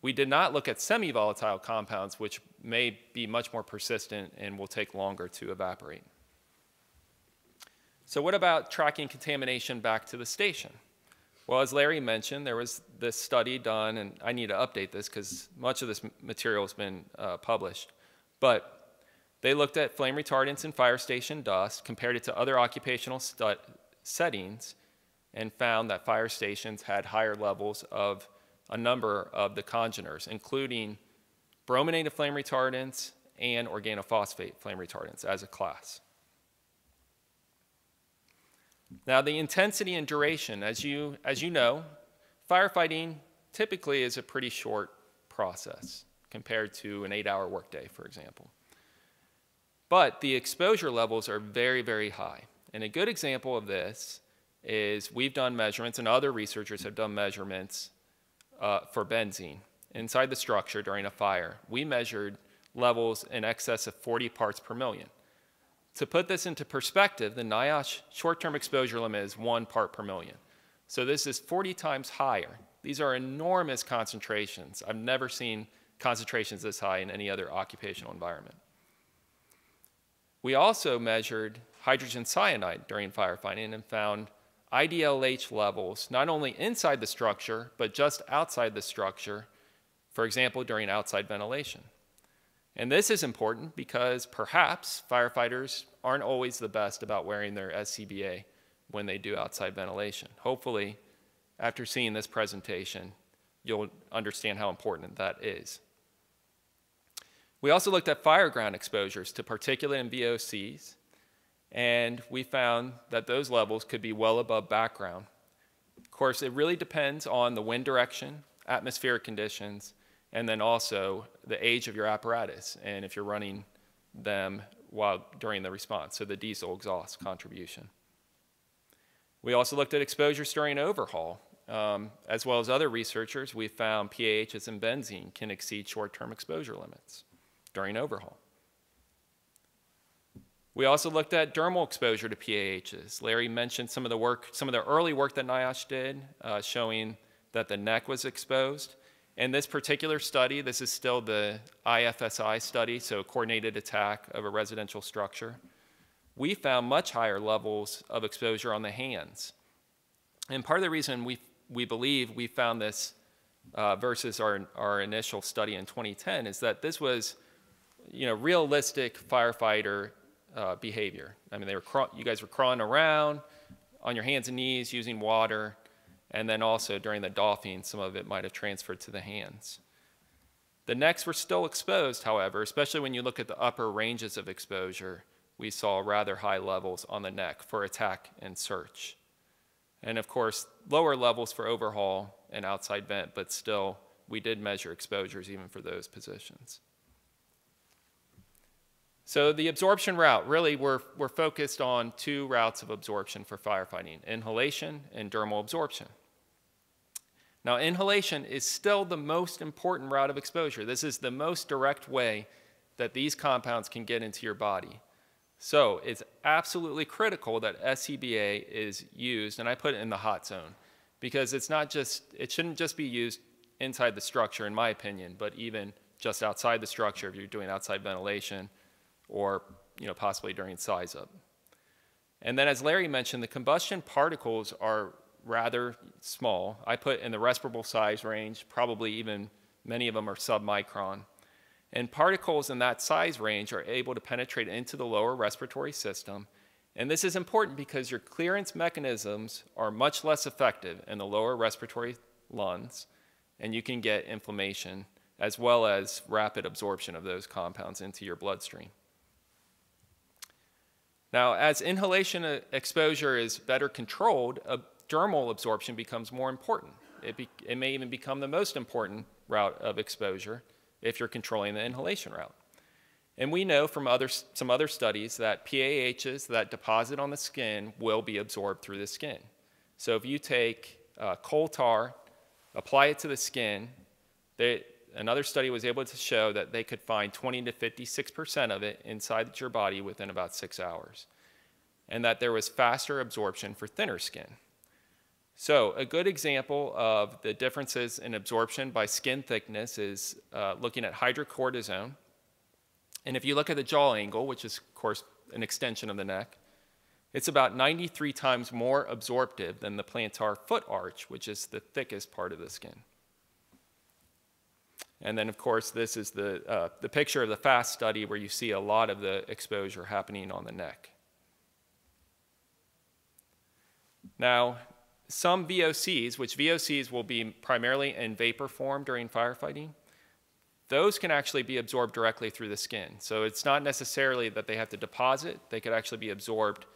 We did not look at semi-volatile compounds, which may be much more persistent and will take longer to evaporate. So what about tracking contamination back to the station? Well, as Larry mentioned, there was this study done, and I need to update this because much of this material has been uh, published. But they looked at flame retardants in fire station dust, compared it to other occupational settings, and found that fire stations had higher levels of a number of the congeners, including brominated flame retardants and organophosphate flame retardants as a class. Now, the intensity and duration, as you, as you know, firefighting typically is a pretty short process compared to an eight hour workday, for example. But the exposure levels are very, very high. And a good example of this is we've done measurements, and other researchers have done measurements uh, for benzene inside the structure during a fire. We measured levels in excess of 40 parts per million. To put this into perspective, the NIOSH short-term exposure limit is one part per million. So this is 40 times higher. These are enormous concentrations. I've never seen concentrations this high in any other occupational environment. We also measured hydrogen cyanide during firefighting and found IDLH levels not only inside the structure, but just outside the structure, for example, during outside ventilation. And this is important because perhaps firefighters aren't always the best about wearing their SCBA when they do outside ventilation. Hopefully, after seeing this presentation, you'll understand how important that is. We also looked at fire ground exposures to particulate and VOCs, and we found that those levels could be well above background. Of course, it really depends on the wind direction, atmospheric conditions, and then also the age of your apparatus and if you're running them while during the response, so the diesel exhaust contribution. We also looked at exposures during overhaul. Um, as well as other researchers, we found PAHs and benzene can exceed short-term exposure limits during overhaul. We also looked at dermal exposure to PAHs. Larry mentioned some of the work, some of the early work that NIOSH did, uh, showing that the neck was exposed. In this particular study, this is still the IFSI study, so coordinated attack of a residential structure. We found much higher levels of exposure on the hands. And part of the reason we, we believe we found this uh, versus our, our initial study in 2010 is that this was you know, realistic firefighter uh, behavior. I mean, they were you guys were crawling around on your hands and knees using water, and then also during the doffing, some of it might have transferred to the hands. The necks were still exposed, however, especially when you look at the upper ranges of exposure, we saw rather high levels on the neck for attack and search. And of course, lower levels for overhaul and outside vent, but still, we did measure exposures even for those positions. So the absorption route, really we're, we're focused on two routes of absorption for firefighting, inhalation and dermal absorption. Now inhalation is still the most important route of exposure. This is the most direct way that these compounds can get into your body. So it's absolutely critical that SCBA is used, and I put it in the hot zone, because it's not just, it shouldn't just be used inside the structure, in my opinion, but even just outside the structure if you're doing outside ventilation or you know, possibly during size up. And then as Larry mentioned, the combustion particles are rather small. I put in the respirable size range, probably even many of them are submicron. And particles in that size range are able to penetrate into the lower respiratory system. And this is important because your clearance mechanisms are much less effective in the lower respiratory lungs, and you can get inflammation as well as rapid absorption of those compounds into your bloodstream. Now, as inhalation exposure is better controlled, dermal absorption becomes more important. It, be, it may even become the most important route of exposure if you're controlling the inhalation route. And we know from other, some other studies that PAHs that deposit on the skin will be absorbed through the skin. So if you take uh, coal tar, apply it to the skin, they, another study was able to show that they could find 20 to 56% of it inside your body within about six hours, and that there was faster absorption for thinner skin. So a good example of the differences in absorption by skin thickness is uh, looking at hydrocortisone. And if you look at the jaw angle, which is, of course, an extension of the neck, it's about 93 times more absorptive than the plantar foot arch, which is the thickest part of the skin. And then, of course, this is the, uh, the picture of the FAST study where you see a lot of the exposure happening on the neck. Now, some VOCs, which VOCs will be primarily in vapor form during firefighting, those can actually be absorbed directly through the skin. So it's not necessarily that they have to deposit, they could actually be absorbed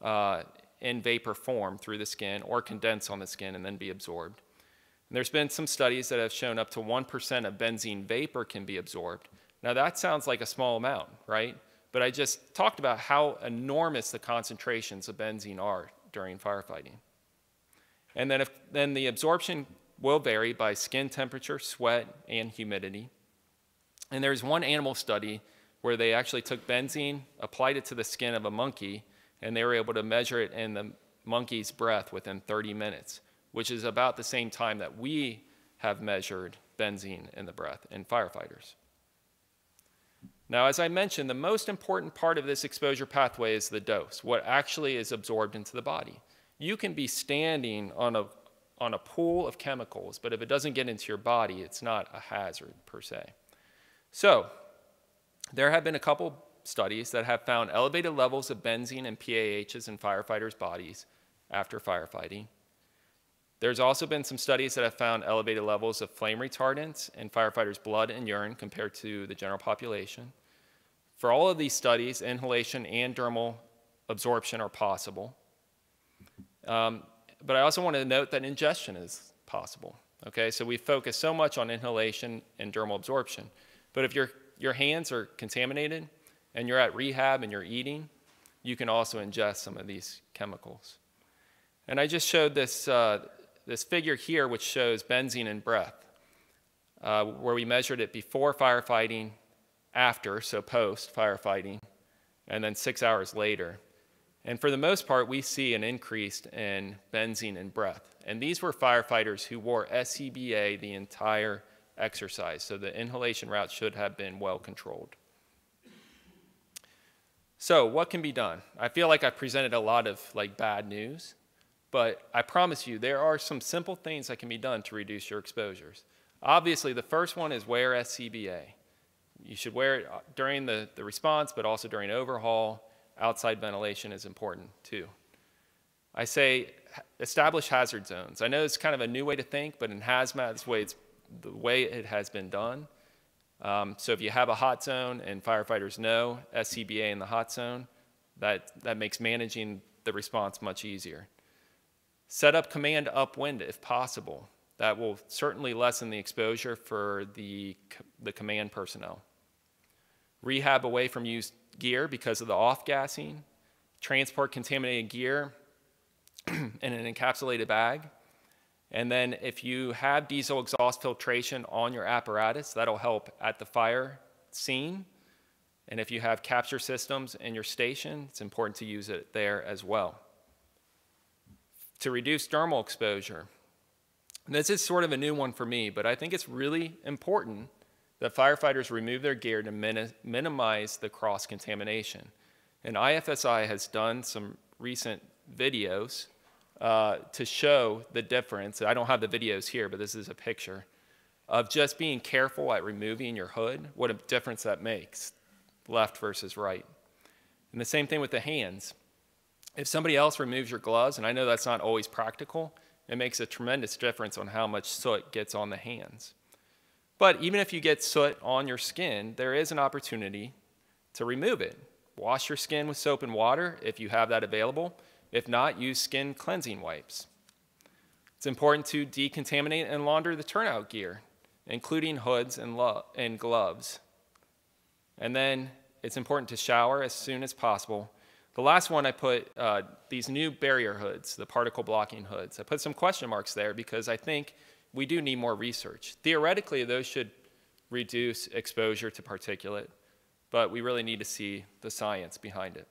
uh, in vapor form through the skin or condense on the skin and then be absorbed. And there's been some studies that have shown up to 1% of benzene vapor can be absorbed. Now that sounds like a small amount, right? But I just talked about how enormous the concentrations of benzene are during firefighting. And then, if, then the absorption will vary by skin temperature, sweat, and humidity. And there's one animal study where they actually took benzene, applied it to the skin of a monkey, and they were able to measure it in the monkey's breath within 30 minutes, which is about the same time that we have measured benzene in the breath in firefighters. Now, as I mentioned, the most important part of this exposure pathway is the dose, what actually is absorbed into the body. You can be standing on a, on a pool of chemicals, but if it doesn't get into your body, it's not a hazard per se. So, there have been a couple studies that have found elevated levels of benzene and PAHs in firefighters' bodies after firefighting. There's also been some studies that have found elevated levels of flame retardants in firefighters' blood and urine compared to the general population. For all of these studies, inhalation and dermal absorption are possible. Um, but I also want to note that ingestion is possible. Okay, so we focus so much on inhalation and dermal absorption. But if your, your hands are contaminated and you're at rehab and you're eating, you can also ingest some of these chemicals. And I just showed this, uh, this figure here, which shows benzene in breath, uh, where we measured it before firefighting after, so post firefighting, and then six hours later. And for the most part, we see an increase in benzene and breath. And these were firefighters who wore SCBA the entire exercise, so the inhalation route should have been well controlled. So, what can be done? I feel like I presented a lot of like bad news, but I promise you there are some simple things that can be done to reduce your exposures. Obviously, the first one is wear SCBA. You should wear it uh, during the, the response, but also during overhaul. Outside ventilation is important too. I say establish hazard zones. I know it's kind of a new way to think, but in hazmat, it's the way, it's, the way it has been done. Um, so if you have a hot zone and firefighters know SCBA in the hot zone, that, that makes managing the response much easier. Set up command upwind if possible. That will certainly lessen the exposure for the, the command personnel rehab away from used gear because of the off-gassing, transport contaminated gear in an encapsulated bag. And then if you have diesel exhaust filtration on your apparatus, that'll help at the fire scene. And if you have capture systems in your station, it's important to use it there as well. To reduce dermal exposure, this is sort of a new one for me, but I think it's really important that firefighters remove their gear to minimize the cross contamination. And IFSI has done some recent videos uh, to show the difference. I don't have the videos here, but this is a picture of just being careful at removing your hood, what a difference that makes, left versus right. And the same thing with the hands. If somebody else removes your gloves, and I know that's not always practical, it makes a tremendous difference on how much soot gets on the hands. But even if you get soot on your skin, there is an opportunity to remove it. Wash your skin with soap and water if you have that available. If not, use skin cleansing wipes. It's important to decontaminate and launder the turnout gear, including hoods and, and gloves. And then it's important to shower as soon as possible. The last one I put uh, these new barrier hoods, the particle blocking hoods. I put some question marks there because I think we do need more research. Theoretically, those should reduce exposure to particulate, but we really need to see the science behind it.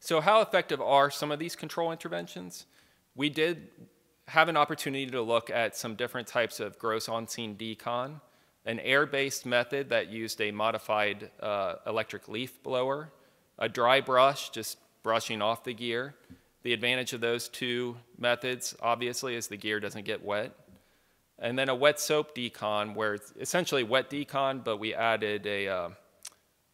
So how effective are some of these control interventions? we did have an opportunity to look at some different types of gross on-scene decon, an air-based method that used a modified uh, electric leaf blower, a dry brush, just brushing off the gear. The advantage of those two methods, obviously, is the gear doesn't get wet. And then a wet soap decon, where it's essentially wet decon, but we added a, uh,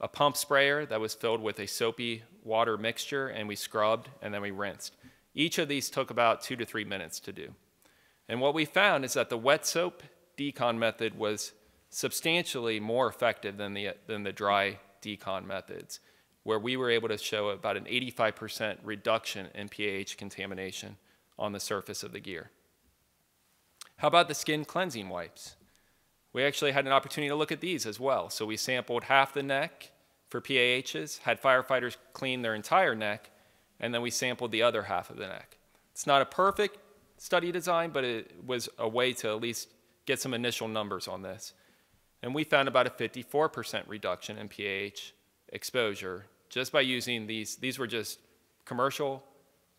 a pump sprayer that was filled with a soapy water mixture, and we scrubbed, and then we rinsed. Each of these took about two to three minutes to do. And what we found is that the wet soap decon method was substantially more effective than the, than the dry decon methods, where we were able to show about an 85% reduction in PAH contamination on the surface of the gear. How about the skin cleansing wipes? We actually had an opportunity to look at these as well. So we sampled half the neck for PAHs, had firefighters clean their entire neck, and then we sampled the other half of the neck. It's not a perfect study design, but it was a way to at least get some initial numbers on this. And we found about a 54% reduction in PAH exposure just by using these. These were just commercial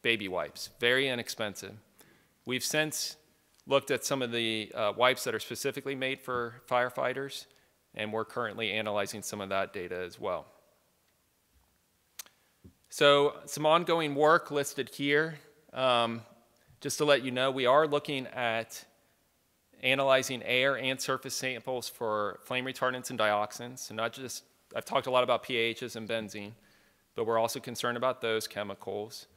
baby wipes, very inexpensive. We've since looked at some of the uh, wipes that are specifically made for firefighters, and we're currently analyzing some of that data as well. So some ongoing work listed here. Um, just to let you know, we are looking at analyzing air and surface samples for flame retardants and dioxins. So not just, I've talked a lot about PAHs and benzene, but we're also concerned about those chemicals.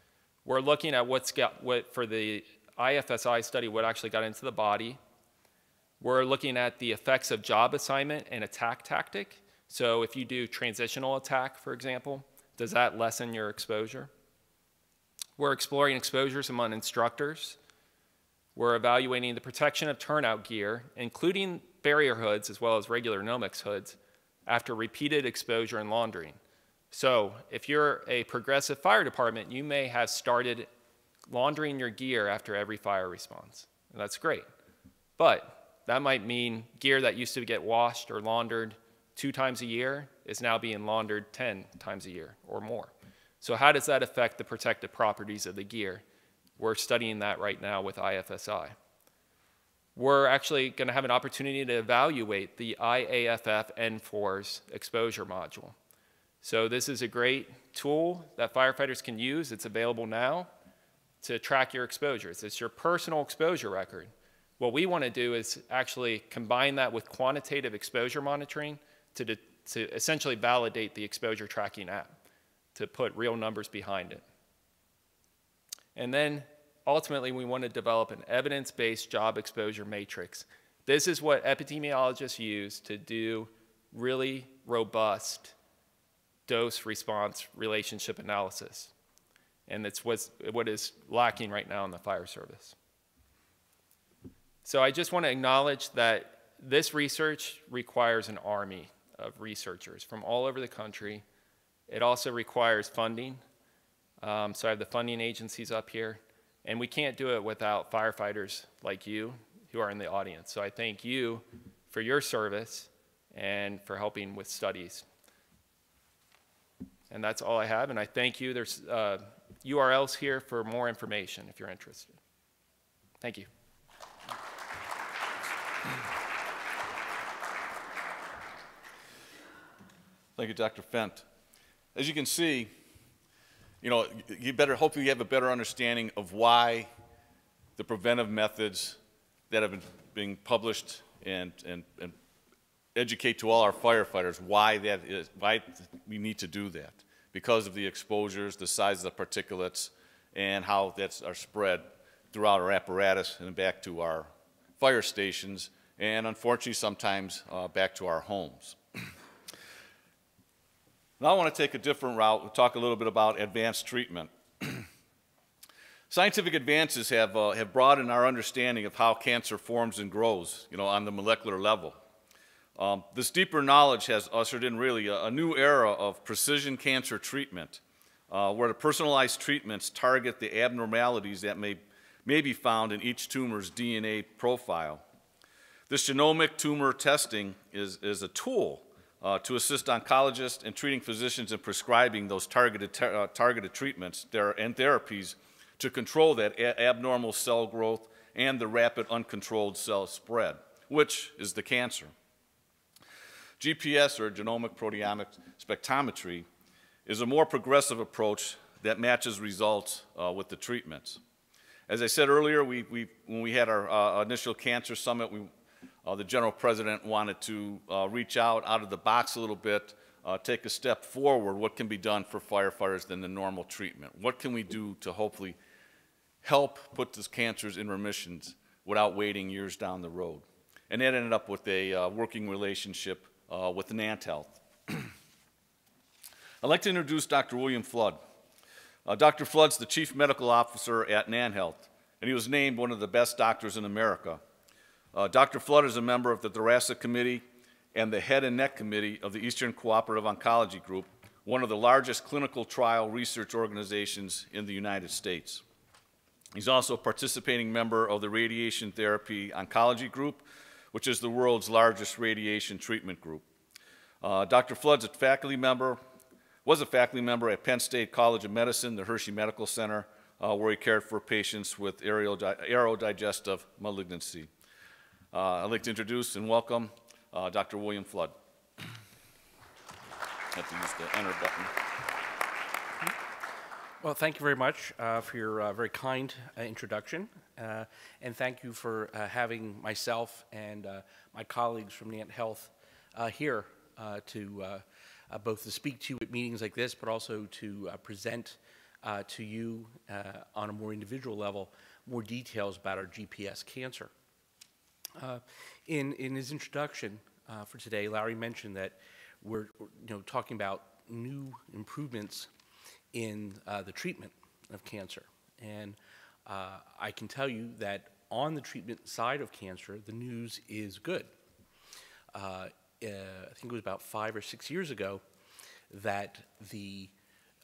We're looking at what's got, what for the IFSI study, what actually got into the body. We're looking at the effects of job assignment and attack tactic. So if you do transitional attack, for example, does that lessen your exposure? We're exploring exposures among instructors. We're evaluating the protection of turnout gear, including barrier hoods as well as regular Nomex hoods, after repeated exposure and laundering. So if you're a progressive fire department, you may have started laundering your gear after every fire response. And that's great. But that might mean gear that used to get washed or laundered two times a year is now being laundered 10 times a year or more. So how does that affect the protective properties of the gear? We're studying that right now with IFSI. We're actually going to have an opportunity to evaluate the IAFF NFORS exposure module. So this is a great tool that firefighters can use. It's available now to track your exposures. It's your personal exposure record. What we want to do is actually combine that with quantitative exposure monitoring to, to essentially validate the exposure tracking app, to put real numbers behind it. And then ultimately, we want to develop an evidence based job exposure matrix. This is what epidemiologists use to do really robust dose response relationship analysis. And it's what's, what is lacking right now in the fire service. So I just want to acknowledge that this research requires an army of researchers from all over the country. It also requires funding. Um, so I have the funding agencies up here. And we can't do it without firefighters like you who are in the audience. So I thank you for your service and for helping with studies. And that's all I have. And I thank you. There's uh, URLs here for more information if you're interested. Thank you. Thank you, Dr. Fent. As you can see, you know, you better, hopefully you have a better understanding of why the preventive methods that have been being published and, and, and educate to all our firefighters why that is, why we need to do that. Because of the exposures, the size of the particulates, and how that's are spread throughout our apparatus and back to our fire stations, and unfortunately sometimes uh, back to our homes. Now I want to take a different route and talk a little bit about advanced treatment. Scientific advances have, uh, have broadened our understanding of how cancer forms and grows, you know, on the molecular level. Um, this deeper knowledge has ushered in really a, a new era of precision cancer treatment, uh, where the personalized treatments target the abnormalities that may, may be found in each tumor's DNA profile. This genomic tumor testing is, is a tool uh, to assist oncologists and treating physicians in prescribing those targeted, uh, targeted treatments and therapies to control that abnormal cell growth and the rapid uncontrolled cell spread, which is the cancer. GPS, or genomic proteomic spectrometry, is a more progressive approach that matches results uh, with the treatments. As I said earlier, we, we, when we had our uh, initial cancer summit, we, uh, the general president wanted to uh, reach out out of the box a little bit, uh, take a step forward. What can be done for firefighters than the normal treatment? What can we do to hopefully help put these cancers in remissions without waiting years down the road? And that ended up with a uh, working relationship uh, with NantHealth. I'd like to introduce Dr. William Flood. Uh, Dr. Flood's the chief medical officer at NantHealth, and he was named one of the best doctors in America. Uh, Dr. Flood is a member of the Thoracic Committee and the Head and Neck Committee of the Eastern Cooperative Oncology Group, one of the largest clinical trial research organizations in the United States. He's also a participating member of the Radiation Therapy Oncology Group, which is the world's largest radiation treatment group. Uh, Dr. Flood's a faculty member was a faculty member at Penn State College of Medicine, the Hershey Medical Center, uh, where he cared for patients with aerodigestive malignancy. Uh, I'd like to introduce and welcome uh, Dr. William Flood. have to use the enter button. Well, thank you very much uh, for your uh, very kind uh, introduction. Uh, and thank you for having myself and my colleagues from NantHealth here to both to speak to you at meetings like this, but also to present to you on a more individual level more details about our GPS cancer. In, in his introduction for today, Larry mentioned that we're you know, talking about new improvements in the treatment of cancer. And uh, I can tell you that on the treatment side of cancer, the news is good. Uh, uh, I think it was about five or six years ago, that the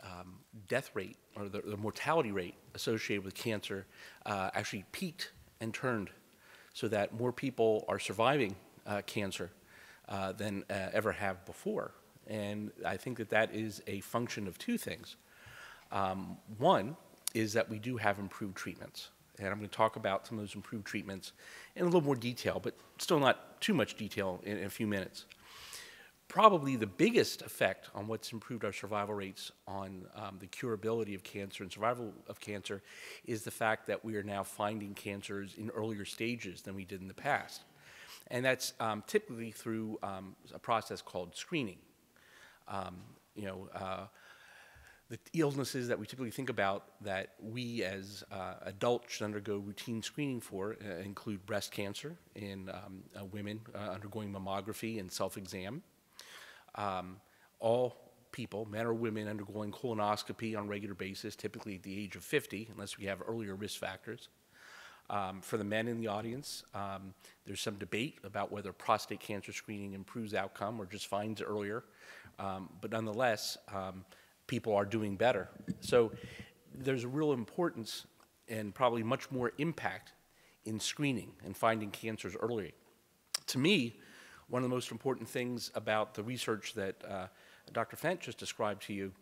um, death rate or the, the, mortality rate associated with cancer uh, actually peaked and turned so that more people are surviving uh, cancer uh, than uh, ever have before. And I think that that is a function of two things. Um, one is that we do have improved treatments. And I'm going to talk about some of those improved treatments in a little more detail, but still not too much detail in, in a few minutes. Probably the biggest effect on what's improved our survival rates on um, the curability of cancer and survival of cancer is the fact that we are now finding cancers in earlier stages than we did in the past. And that's um, typically through um, a process called screening. Um, you know, uh, the illnesses that we typically think about that we as uh, adults should undergo routine screening for uh, include breast cancer in um, uh, women uh, undergoing mammography and self-exam. Um, all people, men or women, undergoing colonoscopy on a regular basis, typically at the age of 50, unless we have earlier risk factors. Um, for the men in the audience, um, there's some debate about whether prostate cancer screening improves outcome or just finds earlier. Um, but nonetheless, um, people are doing better. So there's a real importance and probably much more impact in screening and finding cancers early. To me, one of the most important things about the research that uh, Dr. Fent just described to you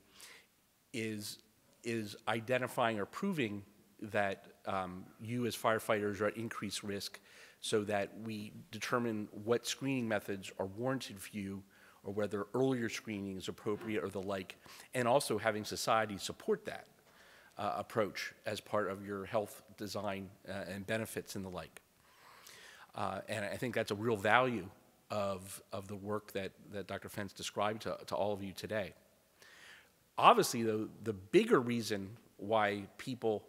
is, is identifying or proving that um, you as firefighters are at increased risk so that we determine what screening methods are warranted for you or whether earlier screening is appropriate or the like, and also having society support that uh, approach as part of your health design uh, and benefits and the like. Uh, and I think that's a real value of, of the work that, that Dr. Fent described to, to all of you today. Obviously, though, the bigger reason why people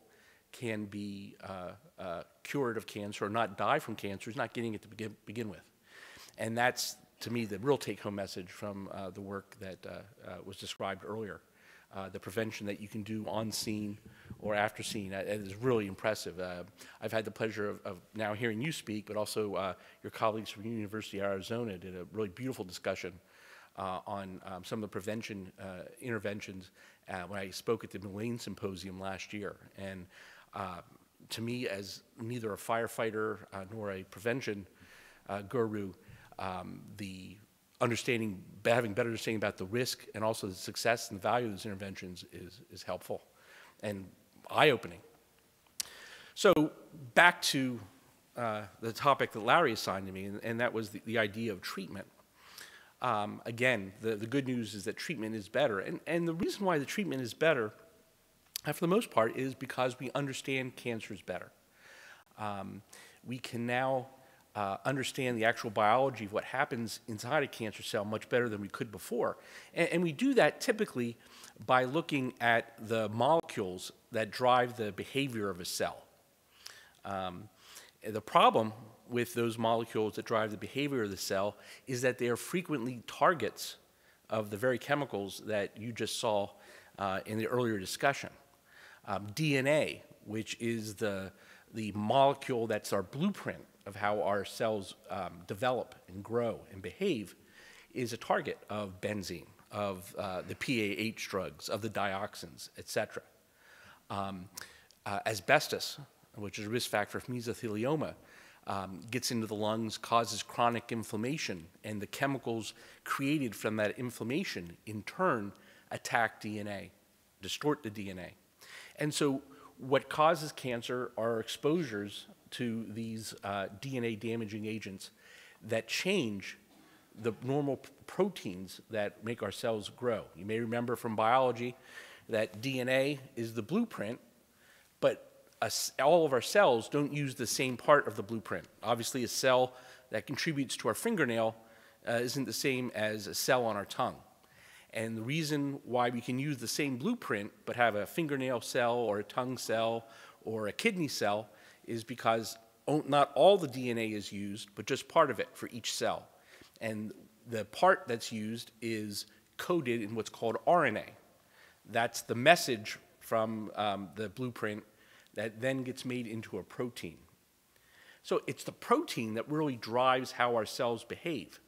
can be uh, uh, cured of cancer or not die from cancer is not getting it to begin, begin with. And that's to me, the real take-home message from uh, the work that uh, uh, was described earlier. Uh, the prevention that you can do on scene or after scene uh, is really impressive. Uh, I've had the pleasure of, of, now hearing you speak, but also your colleagues from University of Arizona did a really beautiful discussion on um, some of the prevention interventions when I spoke at the Mullane Symposium last year. And to me, as neither a firefighter nor a prevention guru, um, the understanding, having better understanding about the risk and also the success and the value of these interventions is, is helpful and eye-opening So back to uh, the topic that Larry assigned to me, and, and that was the, the idea of treatment. Um, again, the, the good news is that treatment is better. And, and the reason why the treatment is better, uh, for the most part, is because we understand cancers better. Um, we can now uh, understand the actual biology of what happens inside a cancer cell much better than we could before. And, and we do that typically by looking at the molecules that drive the behavior of a cell. Um, the problem with those molecules that drive the behavior of the cell is that they are frequently targets of the very chemicals that you just saw uh, in the earlier discussion. Um, DNA, which is the, the molecule that's our blueprint of how our cells um, develop and grow and behave, is a target of benzene, of uh, the PAH drugs, of the dioxins, etc. Um, uh, asbestos, which is a risk factor for mesothelioma, um, gets into the lungs, causes chronic inflammation, and the chemicals created from that inflammation in turn attack DNA, distort the DNA. And so, what causes cancer are exposures to these uh, DNA damaging agents that change the normal proteins that make our cells grow. You may remember from biology that DNA is the blueprint, but a, all of our cells don't use the same part of the blueprint. Obviously, a cell that contributes to our fingernail uh, isn't the same as a cell on our tongue. And the reason why we can use the same blueprint but have a fingernail cell or a tongue cell or a kidney cell is because not all the DNA is used, but just part of it for each cell. And the part that's used is coded in what's called RNA. That's the message from um, the blueprint that then gets made into a protein. So it's the protein that really drives how our cells behave.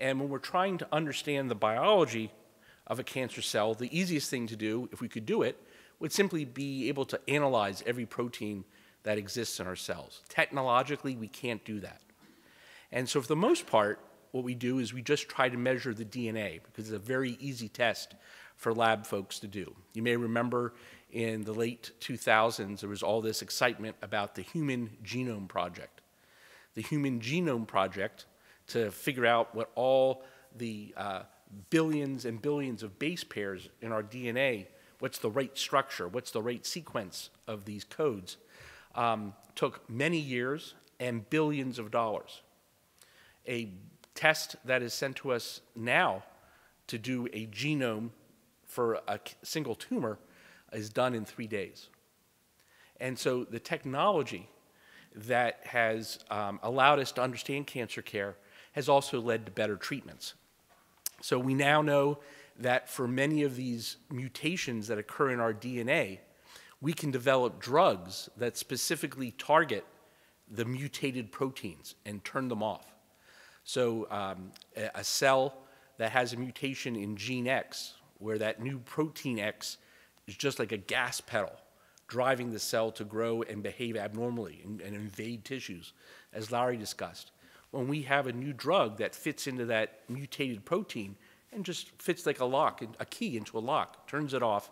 And when we're trying to understand the biology of a cancer cell, the easiest thing to do, if we could do it, would simply be able to analyze every protein that exists in our cells. Technologically, we can't do that. And so, for the most part, what we do is we just try to measure the DNA because it's a very easy test for lab folks to do. You may remember in the late 2000s, there was all this excitement about the Human Genome Project. The Human Genome Project, to figure out what all the uh, billions and billions of base pairs in our DNA, what's the right structure, what's the right sequence of these codes, um, took many years and billions of dollars. A test that is sent to us now to do a genome for a single tumor is done in three days. And so the technology that has um, allowed us to understand cancer care has also led to better treatments. So we now know that for many of these mutations that occur in our DNA, we can develop drugs that specifically target the mutated proteins and turn them off. So um, a cell that has a mutation in gene X, where that new protein X is just like a gas pedal driving the cell to grow and behave abnormally and, and, invade tissues, as Larry discussed. When we have a new drug that fits into that mutated protein and just fits like a lock, a key into a lock, turns it off,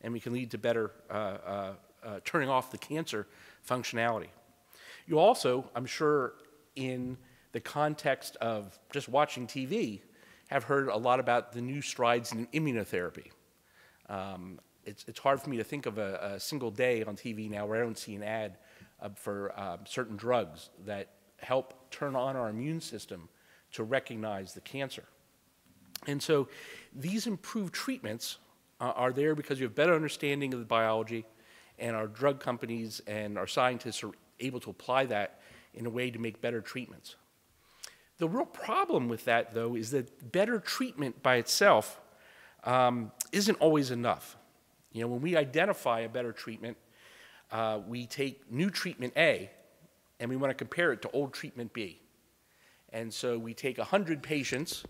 and we can lead to better uh, uh, uh, turning off the cancer functionality. You also, I'm sure, in the context of just watching TV, have heard a lot about the new strides in immunotherapy. Um, it's, it's hard for me to think of a, a, single day on TV now where I don't see an ad uh, for um, certain drugs that help turn on our immune system to recognize the cancer. And so these improved treatments uh, are there because you have better understanding of the biology, and our drug companies and our scientists are able to apply that in a way to make better treatments. The real problem with that, though, is that better treatment by itself um, isn't always enough. You know, when we identify a better treatment, uh, we take new treatment A and we want to compare it to old treatment B. And so we take 100 patients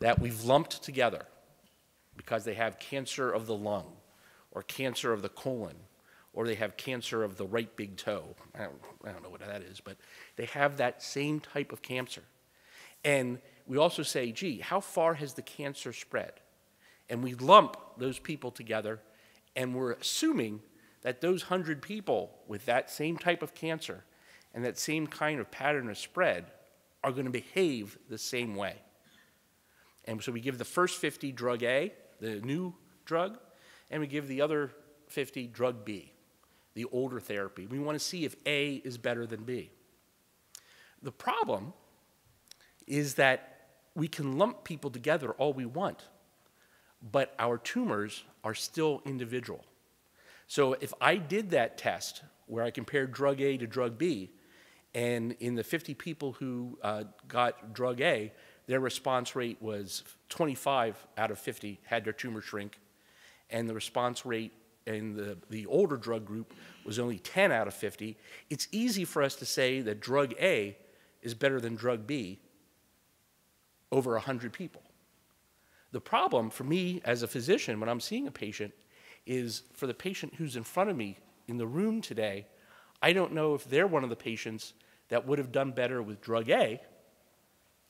that we've lumped together because they have cancer of the lung or cancer of the colon or they have cancer of the right big toe. I don't, I don't know what that is, but they have that same type of cancer. And we also say, gee, how far has the cancer spread? And we lump those people together and we're assuming that those 100 people with that same type of cancer and that same kind of pattern of spread are going to behave the same way. And so we give the first 50 drug A, the new drug, and we give the other 50 drug B, the older therapy. We want to see if A is better than B. The problem is that we can lump people together all we want, but our tumors are still individual. So if I did that test where I compared drug A to drug B, and in the 50 people who uh, got drug A, their response rate was 25 out of 50 had their tumor shrink, and the response rate in the, the older drug group was only 10 out of 50. It's easy for us to say that drug A is better than drug B over 100 people. The problem for me as a physician when I'm seeing a patient is for the patient who's in front of me in the room today, I don't know if they're one of the patients that would have done better with drug A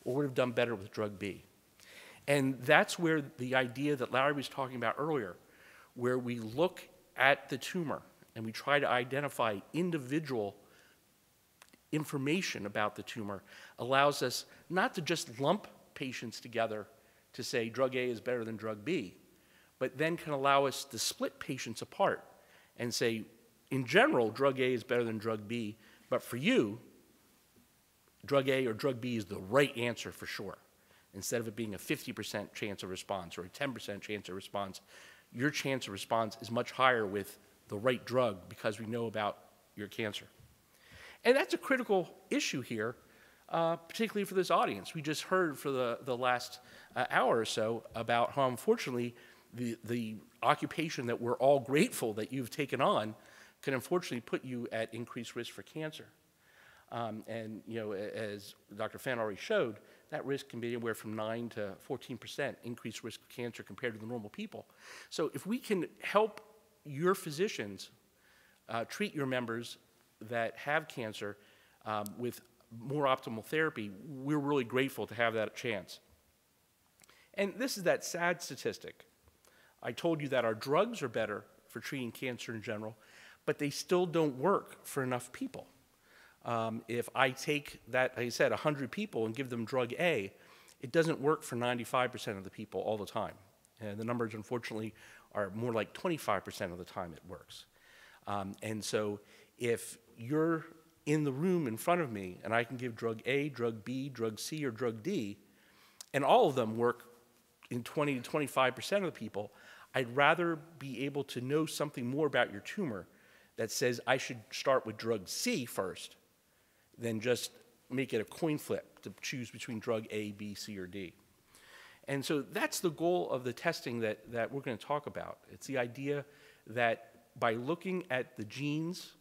or would have done better with drug B. And that's where the idea that Larry was talking about earlier, where we look at the tumor and we try to identify individual information about the tumor, allows us not to just lump patients together to say drug A is better than drug B, but then can allow us to split patients apart and say, in general, drug A is better than drug B, but for you, drug A or drug B is the right answer for sure. Instead of it being a 50% chance of response or a 10% chance of response, your chance of response is much higher with the right drug because we know about your cancer. And that's a critical issue here, uh, particularly for this audience. We just heard for the, the last uh, hour or so about how, unfortunately, the, the occupation that we're all grateful that you've taken on can unfortunately put you at increased risk for cancer. Um, and you know, as Dr. Fent already showed, that risk can be anywhere from 9 to 14% increased risk of cancer compared to the normal people. So if we can help your physicians uh, treat your members that have cancer um, with more optimal therapy, we're really grateful to have that chance. And this is that sad statistic. I told you that our drugs are better for treating cancer in general, but they still don't work for enough people. Um, if I take that, like I said, 100 people and give them drug A, it doesn't work for 95% of the people all the time. And the numbers, unfortunately, are more like 25% of the time it works. Um, and so if you're in the room in front of me and I can give drug A, drug B, drug C, or drug D, and all of them work in 20 to 25% of the people, I'd rather be able to know something more about your tumor that says I should start with drug C first than just make it a coin flip to choose between drug A, B, C, or D. And so that's the goal of the testing that, that we're going to talk about. It's the idea that by looking at the genes,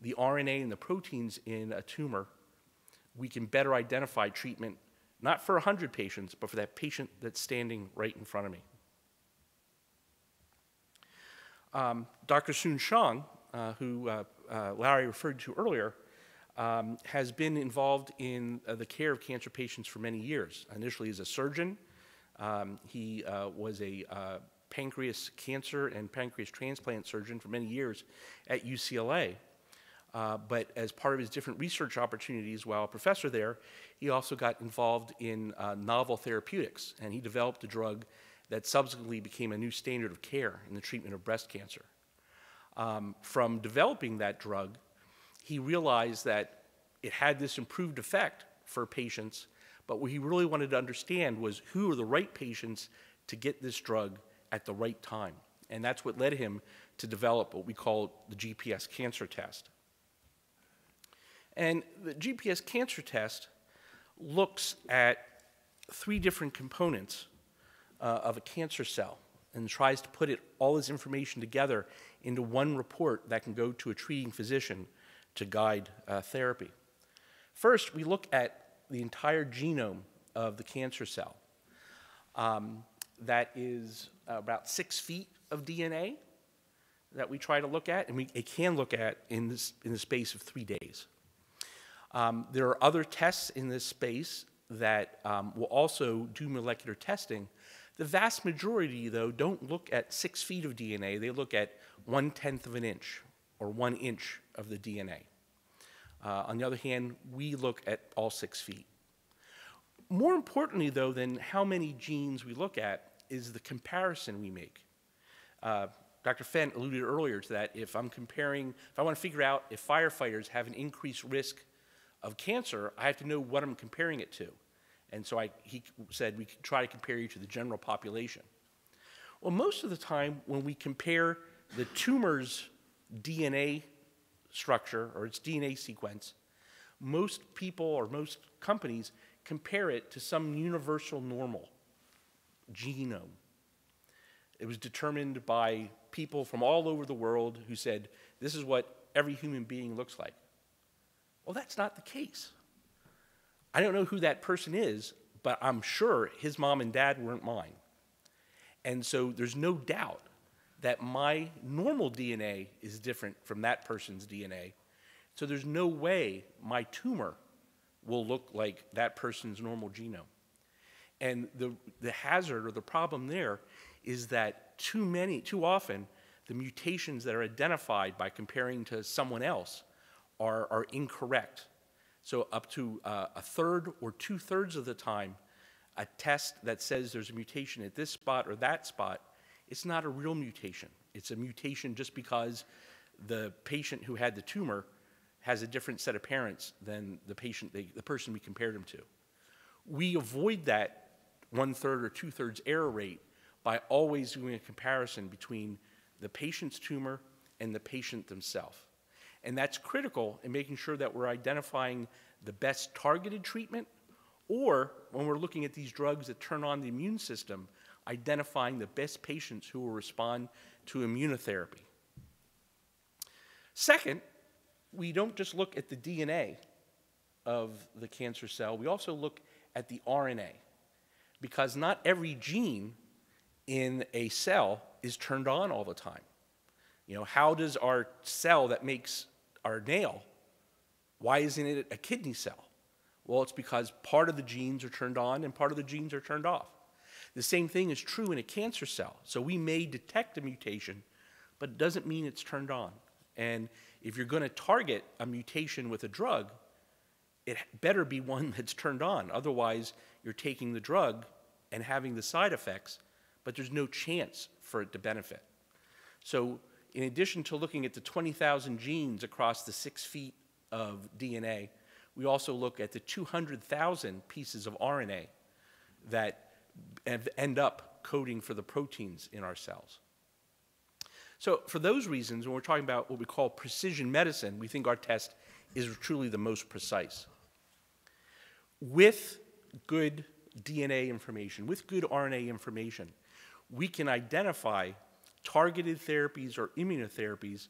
the RNA, and the proteins in a tumor, we can better identify treatment, not for 100 patients, but for that patient that's standing right in front of me. Um, Dr. Soon-Shiong, uh, who uh, uh, Larry referred to earlier, um, has been involved in uh, the care of cancer patients for many years. Initially as a surgeon, um, he uh, was a uh, pancreas cancer and pancreas transplant surgeon for many years at UCLA. Uh, but as part of his different research opportunities while a professor there, he also got involved in uh, novel therapeutics, and he developed a drug that subsequently became a new standard of care in the treatment of breast cancer. Um, from developing that drug, he realized that it had this improved effect for patients, but what he really wanted to understand was who are the right patients to get this drug at the right time. And that's what led him to develop what we call the GPS cancer test. And the GPS cancer test looks at three different components uh, of a cancer cell and tries to put it, all this information together into one report that can go to a treating physician to guide uh, therapy. First, we look at the entire genome of the cancer cell. Um, that is about six feet of DNA that we try to look at, and we it can look at in, this, in the space of three days. Um, there are other tests in this space that um, will also do molecular testing The vast majority, though, don't look at six feet of DNA. They look at one tenth of an inch or one inch of the DNA. Uh, on the other hand, we look at all six feet. More importantly, though, than how many genes we look at is the comparison we make. Uh, Dr. Fent alluded earlier to that. If I'm comparing, if I want to figure out if firefighters have an increased risk of cancer, I have to know what I'm comparing it to. And so I, he said we could try to compare you to the general population. Well, most of the time, when we compare the tumor's DNA structure or its DNA sequence, most people or most companies compare it to some universal normal genome. It was determined by people from all over the world who said, this is what every human being looks like. Well, that's not the case. I don't know who that person is, but I'm sure his mom and dad weren't mine. And so there's no doubt that my normal DNA is different from that person's DNA. So there's no way my tumor will look like that person's normal genome. And the, the hazard or the problem there is that too many, too often, the mutations that are identified by comparing to someone else are, are incorrect. So up to uh, a third or two thirds of the time, a test that says there's a mutation at this spot or that spot, it's not a real mutation. It's a mutation just because the patient who had the tumor has a different set of parents than the patient, they, the person we compared him to. We avoid that one third or two thirds error rate by always doing a comparison between the patient's tumor and the patient themselves. And that's critical in making sure that we're identifying the best targeted treatment, or when we're looking at these drugs that turn on the immune system, identifying the best patients who will respond to immunotherapy. Second, we don't just look at the DNA of the cancer cell, we also look at the RNA. Because not every gene in a cell is turned on all the time. You know, how does our cell that makes our nail, why isn't it a kidney cell? Well, it's because part of the genes are turned on and part of the genes are turned off. The same thing is true in a cancer cell. So we may detect a mutation, but it doesn't mean it's turned on. And if you're going to target a mutation with a drug, it better be one that's turned on. Otherwise, you're taking the drug and having the side effects, but there's no chance for it to benefit. So, in addition to looking at the 20,000 genes across the six feet of DNA, we also look at the 200,000 pieces of RNA that end up coding for the proteins in our cells. So, for those reasons, when we're talking about what we call precision medicine, we think our test is truly the most precise. With good DNA information, with good RNA information, we can identify targeted therapies or immunotherapies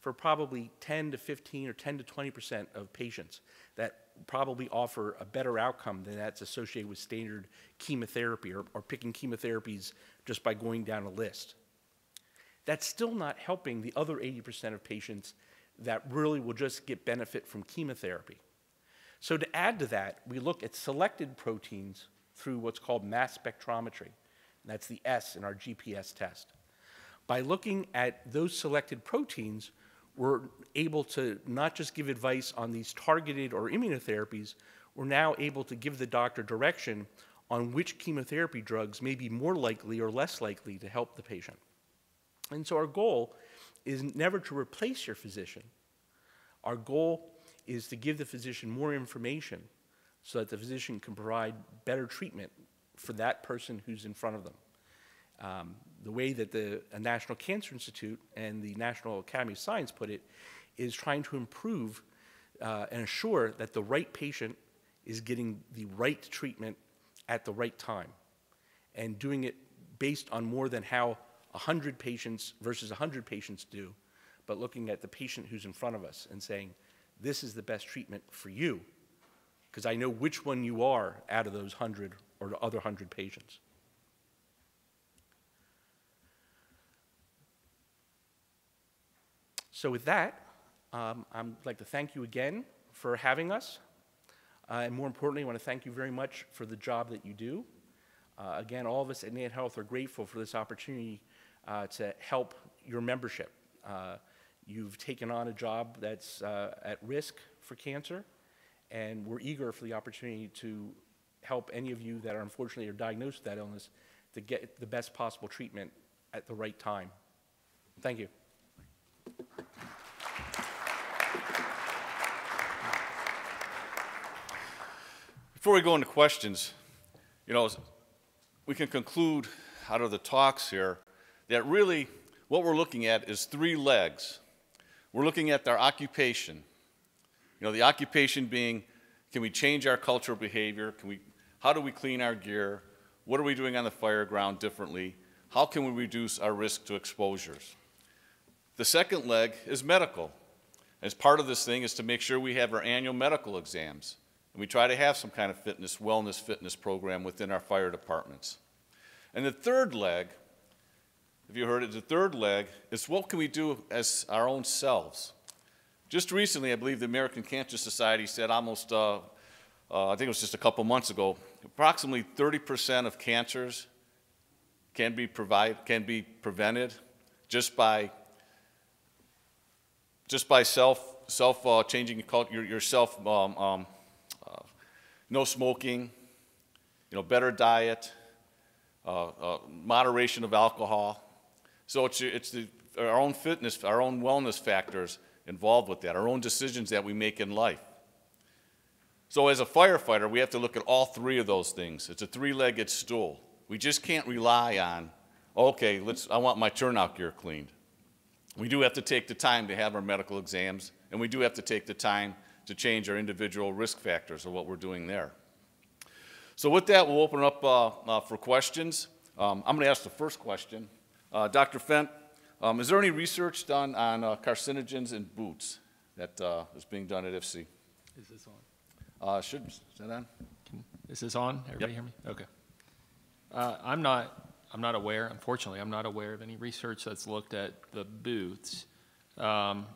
for probably 10 to 15 or 10 to 20% of patients that probably offer a better outcome than that's associated with standard chemotherapy or, or picking chemotherapies just by going down a list. That's still not helping the other 80% of patients that really will just get benefit from chemotherapy. So to add to that, we look at selected proteins through what's called mass spectrometry. That's the S in our GPS test. By looking at those selected proteins, we're able to not just give advice on these targeted or immunotherapies, we're now able to give the doctor direction on which chemotherapy drugs may be more likely or less likely to help the patient. And so our goal is never to replace your physician. Our goal is to give the physician more information so that the physician can provide better treatment for that person who's in front of them. Um, the way that the National Cancer Institute and the National Academy of Science put it is trying to improve uh, and assure that the right patient is getting the right treatment at the right time and doing it based on more than how 100 patients versus 100 patients do, but looking at the patient who's in front of us and saying, this is the best treatment for you, because I know which one you are out of those 100 or the other 100 patients. So with that, um, I'd like to thank you again for having us. Uh, and more importantly, I want to thank you very much for the job that you do. Uh, Again, all of us at NantHealth are grateful for this opportunity uh, to help your membership. Uh, You've taken on a job that's uh, at risk for cancer, and we're eager for the opportunity to help any of you that are unfortunately are diagnosed with that illness to get the best possible treatment at the right time. Thank you. Before we go into questions, you know, we can conclude out of the talks here that really what we're looking at is three legs. We're looking at our occupation. You know, the occupation being, can we change our cultural behavior? Can we, how do we clean our gear? What are we doing on the fire ground differently? How can we reduce our risk to exposures? The second leg is medical. As part of this thing is to make sure we have our annual medical exams. And we try to have some kind of fitness, wellness fitness program within our fire departments. And the third leg, if you heard it, the third leg is what can we do as our own selves? Just recently, I believe the American Cancer Society said almost, uh, uh, I think it was just a couple months ago, approximately 30% of cancers can be, provide, can be prevented just by, just by self, self uh, changing your, yourself um, um, no smoking, you know, better diet, uh, uh, moderation of alcohol. So it's, it's the, our own fitness, our own wellness factors involved with that, our own decisions that we make in life. So as a firefighter, we have to look at all three of those things. It's a three-legged stool. We just can't rely on, okay, let's, I want my turnout gear cleaned. We do have to take the time to have our medical exams, and we do have to take the time to change our individual risk factors of what we're doing there. So with that, we'll open up uh, uh, for questions. Um, I'm going to ask the first question. Uh, Dr. Fent, um, is there any research done on uh, carcinogens in boots that uh, is being done at IFSI? Is this on? Uh, should, is that on? Can- Is this on? Everybody Yep. hear me? Okay. Uh, I'm not, I'm not aware, unfortunately, I'm not aware of any research that's looked at the boots. Um,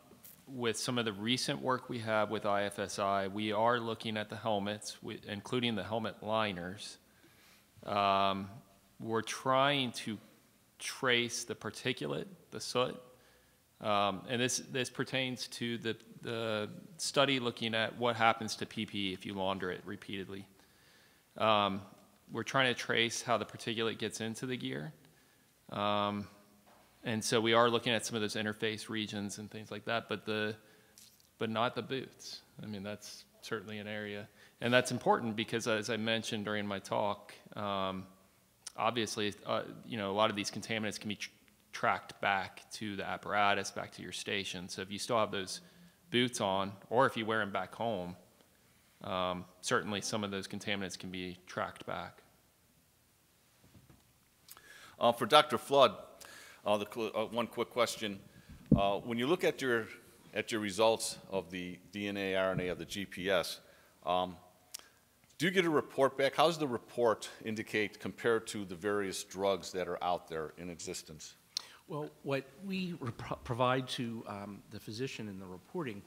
With some of the recent work we have with IFSI, we are looking at the helmets, including the helmet liners. Um, We're trying to trace the particulate, the soot. Um, And this, this pertains to the, the study looking at what happens to PPE if you launder it repeatedly. Um, we're trying to trace how the particulate gets into the gear. Um, and so we are looking at some of those interface regions and things like that, but the, but not the boots. I mean, that's certainly an area. And that's important because as I mentioned during my talk, um, obviously, uh, you know, a lot of these contaminants can be tr- tracked back to the apparatus, back to your station. So if you still have those boots on, or if you wear them back home, um, certainly some of those contaminants can be tracked back. Uh, for Dr. Flood, uh, the, uh, one quick question. Uh, when you look at your, at your results of the DNA, RNA of the GPS, um, do you get a report back? How does the report indicate compared to the various drugs that are out there in existence? Well, what we provide to um, the physician in the reporting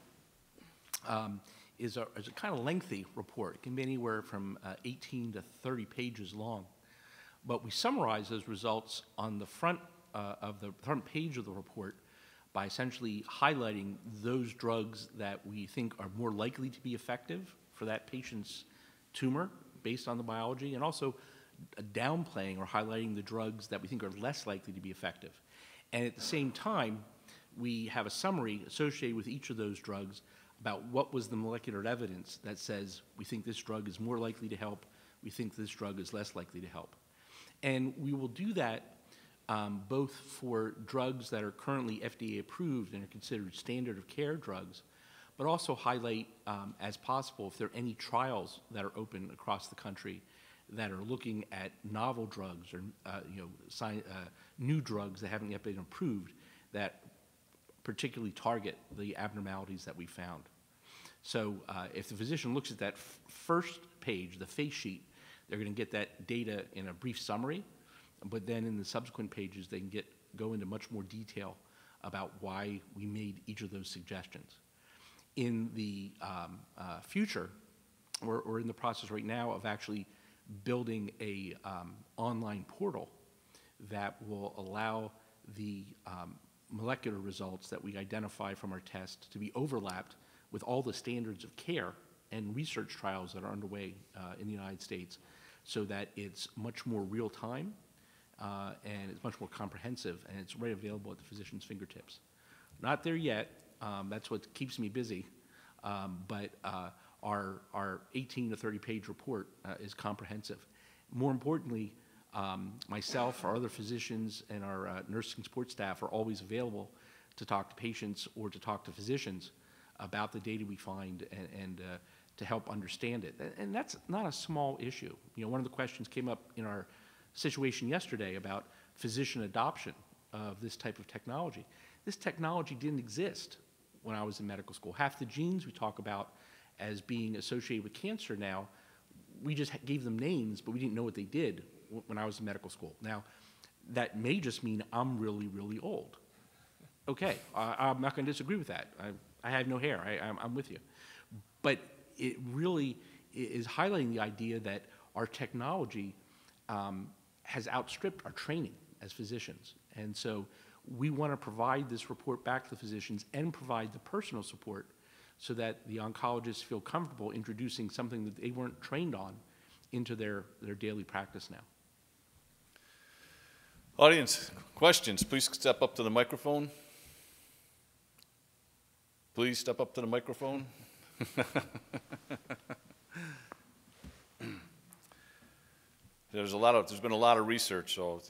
um, is a, is a kind of lengthy report. It can be anywhere from uh, 18 to 30 pages long. But we summarize those results on the front uh, of the front page of the report by essentially highlighting those drugs that we think are more likely to be effective for that patient's tumor based on the biology, and also downplaying or highlighting the drugs that we think are less likely to be effective. And at the same time, we have a summary associated with each of those drugs about what was the molecular evidence that says we think this drug is more likely to help, we think this drug is less likely to help. And we will do that um, both for drugs that are currently FDA approved and are considered standard of care drugs, but also highlight um, as possible if there are any trials that are open across the country that are looking at novel drugs or uh, you know uh, new drugs that haven't yet been approved that particularly target the abnormalities that we found. So uh, if the physician looks at that first page, the face sheet, they're going to get that data in a brief summary, but then in the subsequent pages, they can get go into much more detail about why we made each of those suggestions. In the um, uh, future, we're, we're in the process right now of actually building a um, online portal that will allow the um, molecular results that we identify from our test to be overlapped with all the standards of care and research trials that are underway uh, in the United States so that it's much more real time uh, and it's much more comprehensive and it's right available at the physician's fingertips. Not there yet. Um, that's what keeps me busy. Um, but uh, our, our 18 to 30 page report uh, is comprehensive. More importantly, um, myself, our other physicians, and our uh, nursing support staff are always available to talk to patients or to talk to physicians about the data we find and, and uh, to help understand it. And, and that's not a small issue. You know, one of the questions came up in our situation yesterday about physician adoption of this type of technology. This technology didn't exist when I was in medical school. Half the genes we talk about as being associated with cancer now, we just gave them names, but we didn't know what they did when I was in medical school. Now, that may just mean I'm really, really old. Okay, I, am not going to disagree with that. I, I have no hair. I, I'm, I'm with you. But it really is highlighting the idea that our technology um, has outstripped our training as physicians. And so we want to provide this report back to the physicians and provide the personal support so that the oncologists feel comfortable introducing something that they weren't trained on into their, their daily practice now. Audience, questions, please step up to the microphone. Please step up to the microphone. there's a lot of there's been a lot of research, so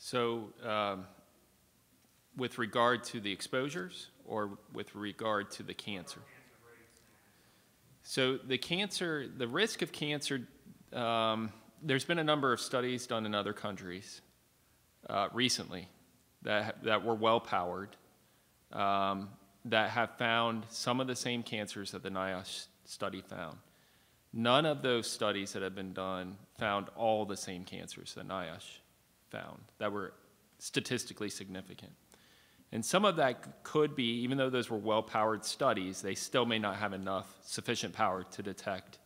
So, um, with regard to the exposures or with regard to the cancer? So, the cancer, the risk of cancer, um, there's been a number of studies done in other countries uh, recently that, that were well powered um, that have found some of the same cancers that the NIOSH study found. None of those studies that have been done found all the same cancers that NIOSH found that were statistically significant. And some of that could be, even though those were well powered studies, they still may not have enough sufficient power to detect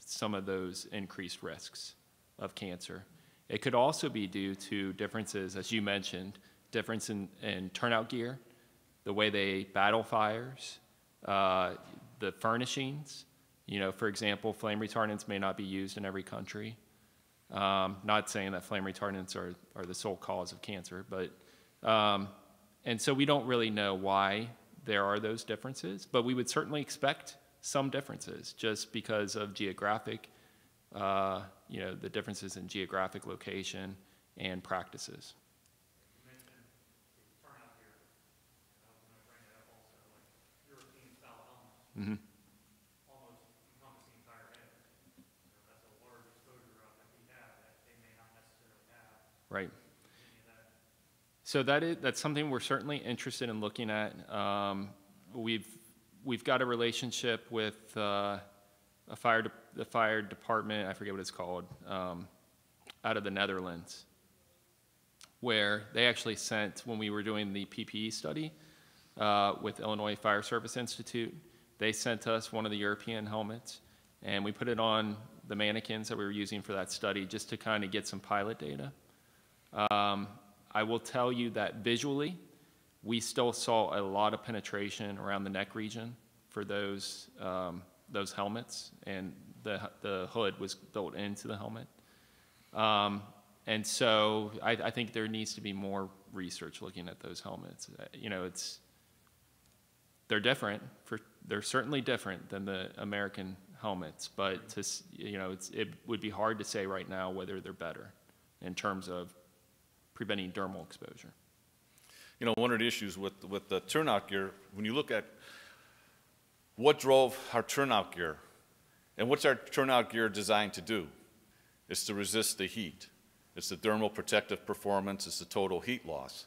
some of those increased risks of cancer. It could also be due to differences, as you mentioned, difference in, in turnout gear, the way they battle fires, uh, the furnishings. You know, for example, flame retardants may not be used in every country. Um, not saying that flame retardants are, are the sole cause of cancer, but, um, and so we don't really know why there are those differences, but we would certainly expect some differences just because of geographic, uh, you know, the differences in geographic location and practices. Mm-hmm. Right. So that is, that's something we're certainly interested in looking at. Um, we've, we've got a relationship with uh, a fire de- the fire department, I forget what it's called, um, out of the Netherlands, where they actually sent, when we were doing the PPE study uh, with Illinois Fire Service Institute, they sent us one of the European helmets, and we put it on the mannequins that we were using for that study just to kind of get some pilot data. Um, I will tell you that visually, we still saw a lot of penetration around the neck region for those, um, those helmets, and the, the hood was built into the helmet. Um, and so I, I, think there needs to be more research looking at those helmets. Uh, you know, it's, they're different, for, they're certainly different than the American helmets, but to, you know, it would be hard to say right now whether they're better in terms of preventing dermal exposure. You know, one of the issues with, with the turnout gear, when you look at what drove our turnout gear, and what's our turnout gear designed to do? It's to resist the heat. It's the thermal protective performance, it's the total heat loss.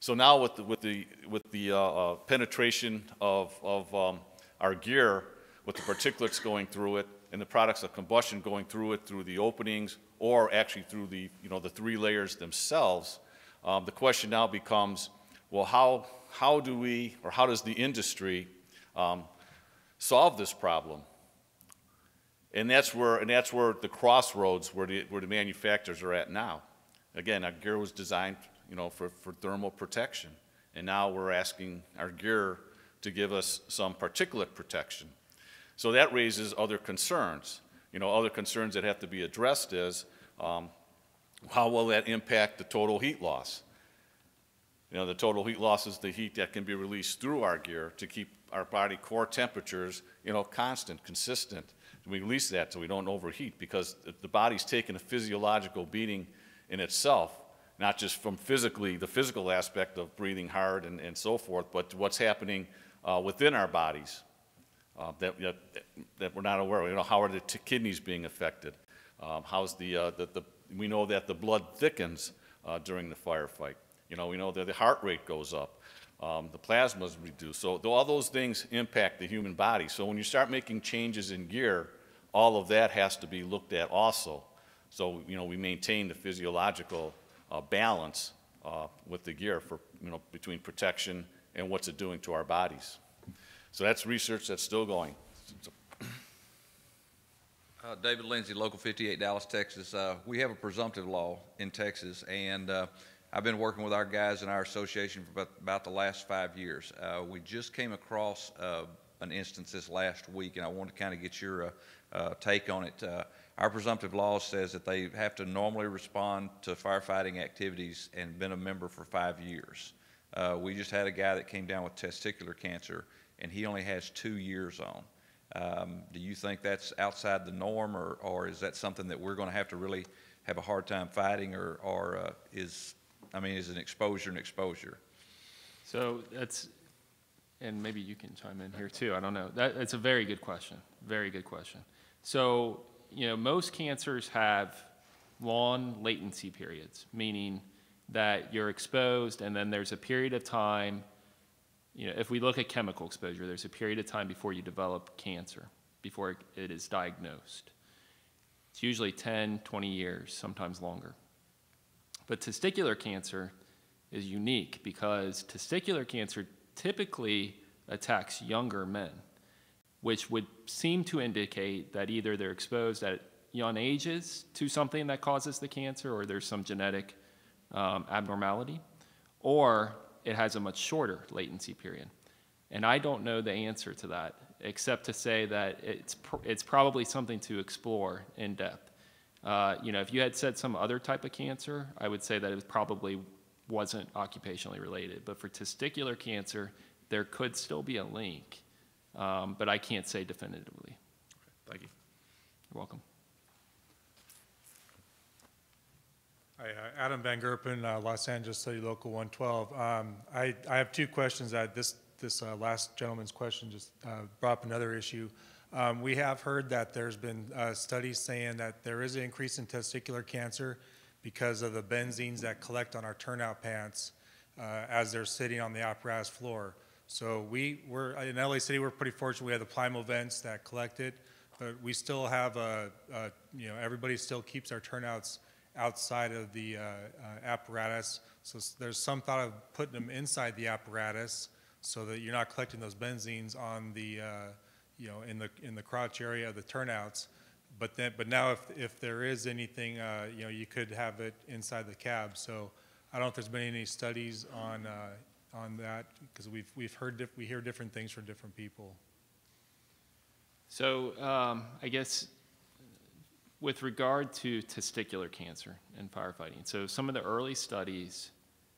So now with the, with the, with the uh, uh, penetration of, of um, our gear, with the particulates going through it, and the products of combustion going through it, through the openings, or actually through the, you know, the three layers themselves, um, the question now becomes, well, how, how do we, or how does the industry um, solve this problem? And that's where, and that's where the crossroads where the, where the manufacturers are at now. Again, our gear was designed, you know, for, for thermal protection. And now we're asking our gear to give us some particulate protection. So that raises other concerns. You know, other concerns that have to be addressed is, um, how will that impact the total heat loss? You know, the total heat loss is the heat that can be released through our gear to keep our body core temperatures, you know, constant, consistent. We release that so we don't overheat because the body's taking a physiological beating in itself, not just from physically, the physical aspect of breathing hard and, and so forth, but what's happening uh, within our bodies uh, that, that, that we're not aware of. You know, how are the kidneys being affected? Um, how's the, uh, the, the, we know that the blood thickens uh, during the firefight. You know, we know that the heart rate goes up. Um, the plasma is reduced. So all those things impact the human body. So when you start making changes in gear, all of that has to be looked at also. So, you know, we maintain the physiological uh, balance uh, with the gear for, you know, between protection and what's it doing to our bodies. So that's research that's still going. Uh, David Lindsay, Local 58, Dallas, Texas. Uh, we have a presumptive law in Texas, and uh, I've been working with our guys in our association for about, about the last five years. Uh, we just came across uh, an instance this last week, and I wanted to kind of get your uh, take on it. Our presumptive law says that they have to normally respond to firefighting activities and been a member for five years. We just had a guy that came down with testicular cancer, and he only has two years on. Um, do you think that's outside the norm, or, or is that something that we're going to have to really have a hard time fighting, or, or uh, is, I mean, is an exposure an exposure? So that's, and maybe you can chime in here too. I don't know. That, that's a very good question. Very good question. So, you know, most cancers have long latency periods, meaning that you're exposed and then there's a period of time you know, if we look at chemical exposure, there's a period of time before you develop cancer, before it is diagnosed. It's usually 10, 20 years, sometimes longer. But testicular cancer is unique because testicular cancer typically attacks younger men, which would seem to indicate that either they're exposed at young ages to something that causes the cancer or there's some genetic um, abnormality, or it has a much shorter latency period. And I don't know the answer to that, except to say that it's, pr- it's probably something to explore in depth. Uh, you know, if you had said some other type of cancer, I would say that it probably wasn't occupationally related. But for testicular cancer, there could still be a link, um, but I can't say definitively. Thank you. You're welcome. Hi, uh, Adam Van Gerpen, uh, Los Angeles City Local 112. Um, I, I have two questions. That this this uh, last gentleman's question just uh, brought up another issue. Um, we have heard that there's been uh, studies saying that there is an increase in testicular cancer because of the benzenes that collect on our turnout pants uh, as they're sitting on the apparatus floor. So we we're in LA City. We're pretty fortunate. We have the Plymovents that collect it, but we still have a, a you know everybody still keeps our turnouts outside of the uh, uh, apparatus. So there's some thought of putting them inside the apparatus so that you're not collecting those benzenes on the, uh, you know, in the in the crotch area of the turnouts. But then, but now if if there is anything, uh, you know, you could have it inside the cab. So I don't know if there's been any studies on uh, on that because we've we've heard we hear different things from different people. So um, I guess with regard to testicular cancer and firefighting, so some of the early studies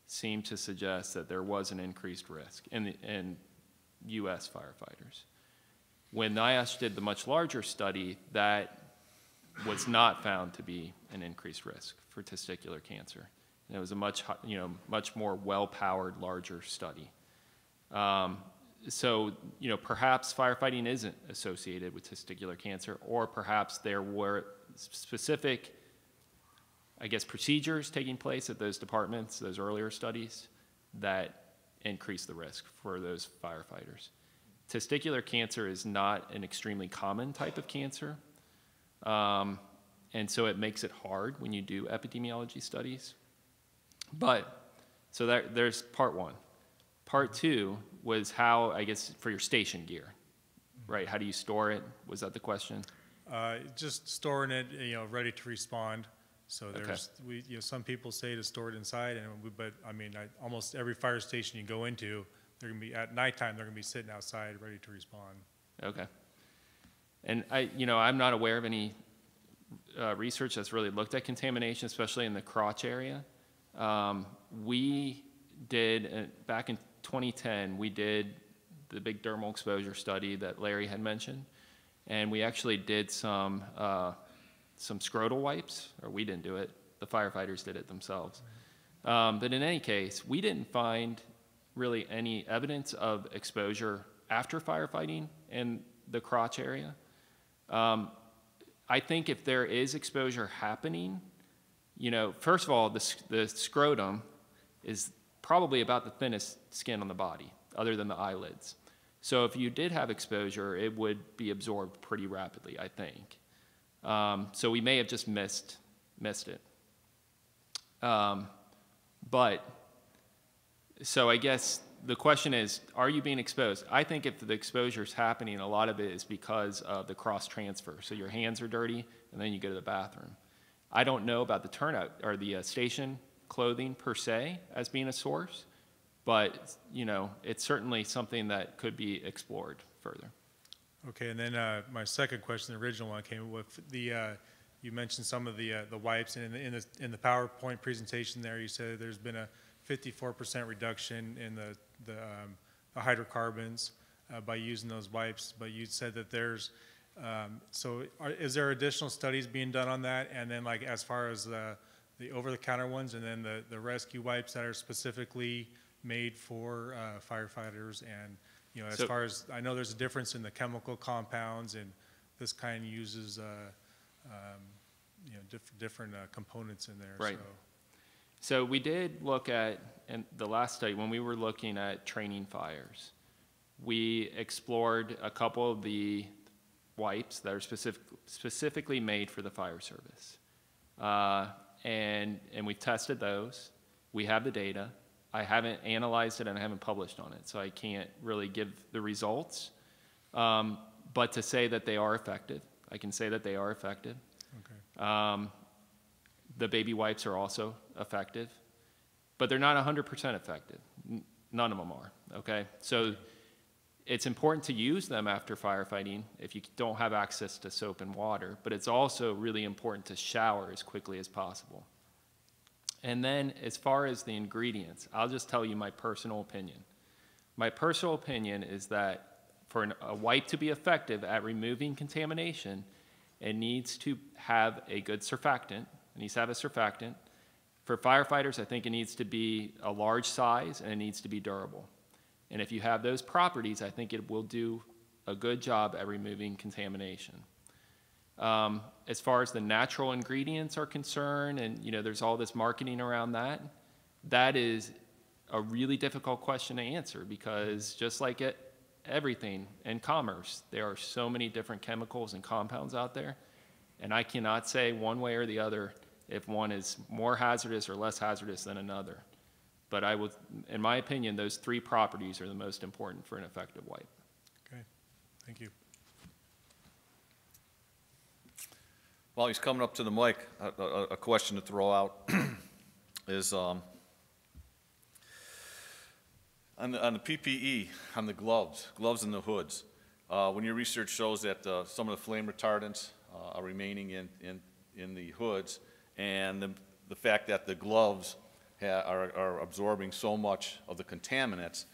seem to suggest that there was an increased risk in, the, in U.S. firefighters. When NIOSH did the much larger study, that was not found to be an increased risk for testicular cancer. And it was a much, you know, much more well-powered, larger study. Um, so, you know, perhaps firefighting isn't associated with testicular cancer, or perhaps there were specific, I guess, procedures taking place at those departments, those earlier studies, that increase the risk for those firefighters. Testicular cancer is not an extremely common type of cancer. Um, and so it makes it hard when you do epidemiology studies. But, so that, there's part one. Part two was how, I guess, for your station gear, right? How do you store it? Was that the question? Uh, Just storing it, you know, ready to respond. So there's, we, you know, some people say to store it inside, and, we- but, I mean, I, almost every fire station you go into, they're gonna be, at nighttime, they're gonna be sitting outside, ready to respond. Okay. And I, you know, I'm not aware of any uh, research that's really looked at contamination, especially in the crotch area. Um, we did, uh, back in 2010, we did the big dermal exposure study that Larry had mentioned. And we actually did some, uh, some scrotal wipes, or we didn't do it, the firefighters did it themselves. Um, but in any case, we didn't find really any evidence of exposure after firefighting in the crotch area. Um, I think if there is exposure happening, you know, first of all, the, the scrotum is probably about the thinnest skin on the body, other than the eyelids. So if you did have exposure, it would be absorbed pretty rapidly, I think. Um, so we may have just missed, missed it. Um, but, so I guess the question is, are you being exposed? I think if the exposure is happening, a lot of it is because of the cross transfer. So your hands are dirty, and then you go to the bathroom. I don't know about the turnout or the uh, station clothing per se as being a source, but you know, it's certainly something that could be explored further. Okay, and then uh, my second question, the original one came with the, uh, you mentioned some of the, uh, the wipes, and in the, in the, in the PowerPoint presentation there, you said there's been a fifty-four percent reduction in the, the, um, the hydrocarbons uh, by using those wipes, but you said that there's, um, so are, is there additional studies being done on that? And then like as far as the, the over-the-counter ones, and then the, the rescue wipes that are specifically made for uh, firefighters and, you know, as So- far as, I know there's a difference in the chemical compounds and this kind uses, uh, um, you know, diff- different uh, components in there, so. Right. So we did look at, in the last study, when we were looking at training fires, we explored a couple of the wipes that are specific, specifically made for the fire service. Uh, and, and we tested those. We have the data. I haven't analyzed it and I haven't published on it, so I can't really give the results. Um, but to say that they are effective, I can say that they are effective. Okay. Um, the baby wipes are also effective, but they're not 100% effective. N- None of them are, okay? So it's important to use them after firefighting if you don't have access to soap and water, but it's also really important to shower as quickly as possible. And then, as far as the ingredients, I'll just tell you my personal opinion. My personal opinion is that for an, a wipe to be effective at removing contamination, it needs to have a good surfactant. It needs to have a surfactant. For firefighters, I think it needs to be a large size and it needs to be durable. And if you have those properties, I think it will do a good job at removing contamination. Um, as far as the natural ingredients are concerned, and you know, there's all this marketing around that, that is a really difficult question to answer because just like it, everything in commerce, there are so many different chemicals and compounds out there, and I cannot say one way or the other if one is more hazardous or less hazardous than another. But I would, in my opinion, those three properties are the most important for an effective wipe. Okay, thank you. While he's coming up to the mic, a, a, a question to throw out is, um, on the, on the PPE, on the gloves, gloves and the hoods, uh, when your research shows that, uh, some of the flame retardants, uh, are remaining in, in, in the hoods, and the, the fact that the gloves are, are absorbing so much of the contaminants,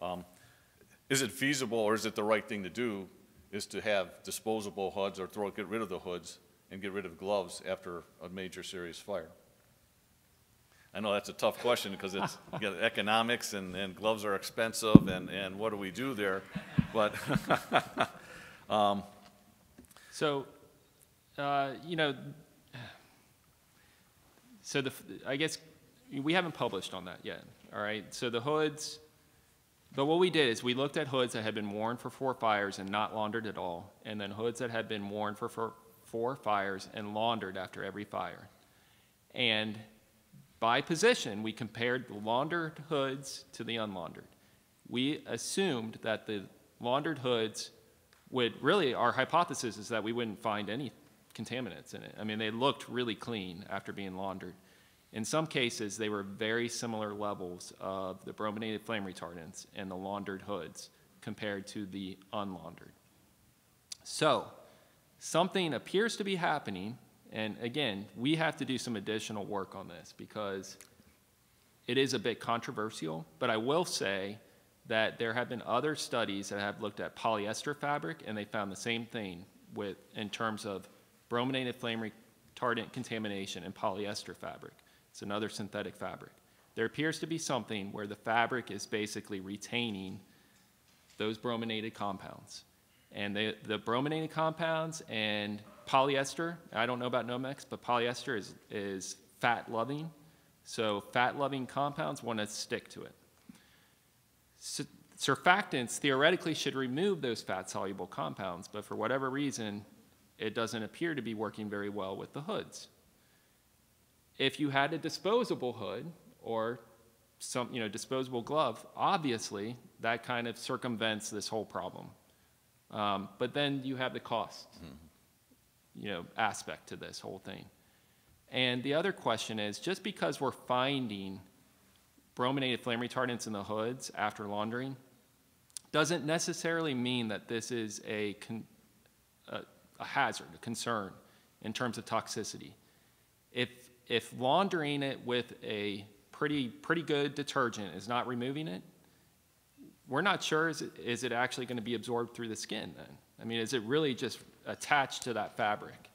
um, is it feasible or is it the right thing to do is to have disposable hoods or throw, get rid of the hoods and get rid of gloves after a major serious fire? I know that's a tough question because it's, economics and, and gloves are expensive and, and what do we do there? But, So, uh, you know, so the, I guess we haven't published on that yet, all right? So the hoods, but what we did is we looked at hoods that had been worn for four fires and not laundered at all, and then hoods that had been worn for four, for fires and laundered after every fire. And by position, we compared the laundered hoods to the unlaundered. We assumed that the laundered hoods would really, our hypothesis is that we wouldn't find any contaminants in it. I mean, they looked really clean after being laundered. In some cases, they were very similar levels of the brominated flame retardants in the laundered hoods compared to the unlaundered. So, something appears to be happening, and again, we have to do some additional work on this because it is a bit controversial, but I will say that there have been other studies that have looked at polyester fabric and they found the same thing with in terms of brominated flame retardant contamination in polyester fabric. It's another synthetic fabric. There appears to be something where the fabric is basically retaining those brominated compounds. And the, the brominated compounds and polyester, I don't know about Nomex, but polyester is, is fat loving. So fat loving compounds want to stick to it. Surfactants theoretically should remove those fat soluble compounds, but for whatever reason, it doesn't appear to be working very well with the hoods. If you had a disposable hood or some you know disposable glove, obviously that kind of circumvents this whole problem. Um, but then you have the cost, you know, aspect to this whole thing. And the other question is, just because we're finding brominated flame retardants in the hoods after laundering, doesn't necessarily mean that this is a, a, a hazard, a concern in terms of toxicity. If, if laundering it with a pretty, pretty good detergent is not removing it, we're not sure is it, is it actually going to be absorbed through the skin then? I mean, is it really just attached to that fabric?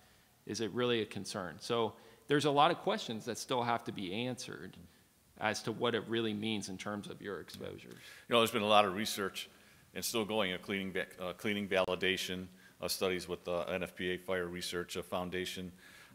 Is it really a concern? So there's a lot of questions that still have to be answered as to what it really means in terms of your exposures. You know, there's been a lot of research and still going, a cleaning, uh, cleaning validation uh, studies with the NFPA Fire Research Foundation,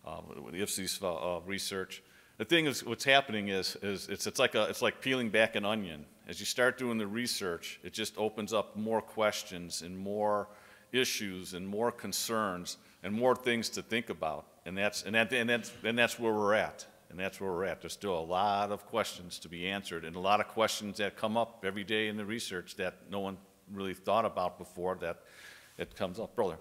uh, with the IFSI's uh, research. The thing is, what's happening is, is it's, it's, like a, it's like peeling back an onion. As you start doing the research, it just opens up more questions and more issues and more concerns and more things to think about. And that's, and that, and that's, and that's where we're at. And that's where we're at. There's still a lot of questions to be answered and a lot of questions that come up every day in the research that no one really thought about before that it comes up. Brother.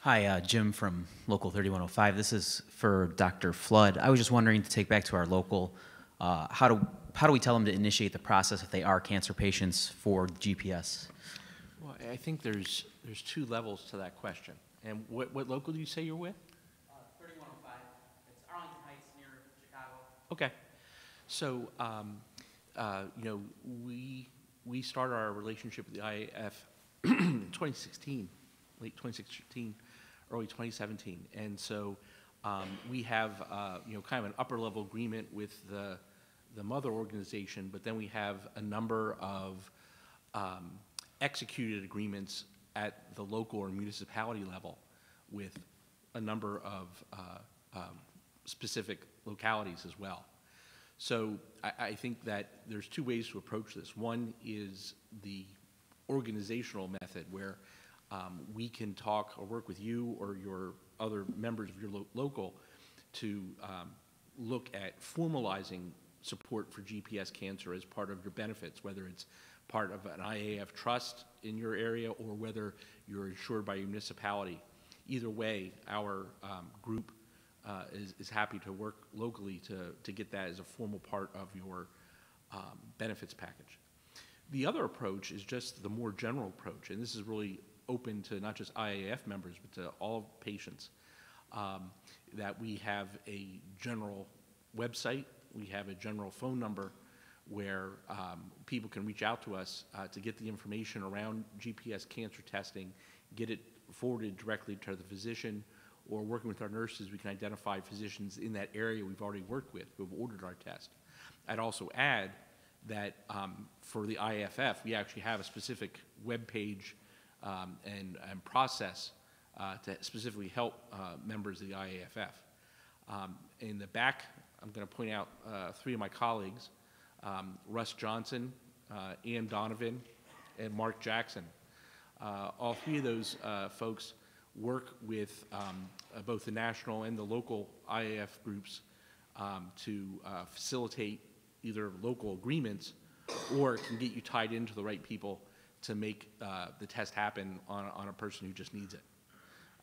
Hi, uh, Jim from Local 3105. This is for Dr. Flood. I was just wondering to take back to our local, uh, how, do, how do we tell them to initiate the process if they are cancer patients for GPS? Well, I think there's, there's two levels to that question. And what, what local do you say you're with? Uh, 3105. It's Arlington Heights near Chicago. Okay. So, um, uh, you know, we, we started our relationship with the IAFF in 2016, late 2016, early 2017. And so um, we have, uh, you know, kind of an upper level agreement with the, the mother organization, but then we have a number of um, executed agreements at the local or municipality level with a number of uh, um, specific localities as well. So I, I, think that there's two ways to approach this. One is the organizational method where um, we can talk or work with you or your other members of your lo local to um, look at formalizing support for GPS cancer as part of your benefits, whether it's part of an IAFF trust in your area or whether you're insured by your municipality. Either way, our um, group uh, is, is happy to work locally to, to get that as a formal part of your um, benefits package. The other approach is just the more general approach, and this is really open to not just IAFF members, but to all patients, um, that we have a general website, we have a general phone number where um, people can reach out to us uh, to get the information around GPS cancer testing, get it forwarded directly to the physician or working with our nurses, we can identify physicians in that area we've already worked with who have ordered our test. I'd also add that um, for the IAFF, we actually have a specific web page um, and, and, process uh, to specifically help uh, members of the IAFF. Um, in the back, I'm going to point out uh, three of my colleagues, um, Russ Johnson, uh, Ian Donovan, and Mark Jackson. Uh, all three of those uh, folks work with um, uh, both the national and the local IAFF groups um, to facilitate either local agreements or can get you tied into the right people to make the test happen on, on a person who just needs it.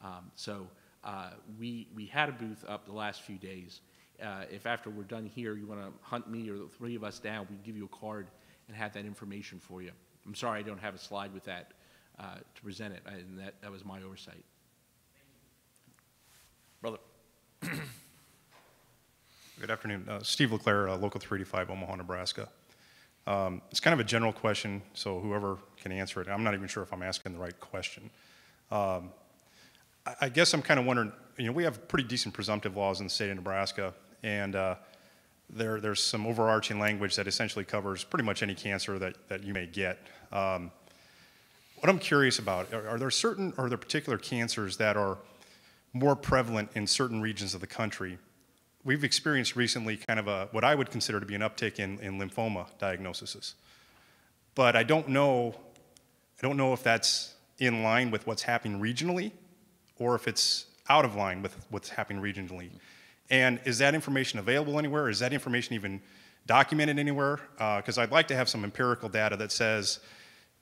Um, So uh, we, we had a booth up the last few days. Uh, If after we're done here, you want to hunt me or the three of us down, we can give you a card and have that information for you. I'm sorry I don't have a slide with that uh, to present it, and that, that was my oversight. Brother? Good afternoon. Uh, Steve Leclerc, uh, Local 385, Omaha, Nebraska. Um, It's kind of a general question, so whoever can answer it, I'm not even sure if I'm asking the right question. Um, I I guess I'm kind of wondering, you know, we have pretty decent presumptive laws in the state of Nebraska, and uh, there, there's some overarching language that essentially covers pretty much any cancer that, that you may get. Um, What I'm curious about, are are there certain, are there particular cancers that are more prevalent in certain regions of the country we've experienced recently kind of a what I would consider to be an uptick in, in lymphoma diagnoses. But I don't know I don't know if that's in line with what's happening regionally or if it's out of line with what's happening regionally. And is that information available anywhere? Is that information even documented anywhere? Uh, because I'd like to have some empirical data that says,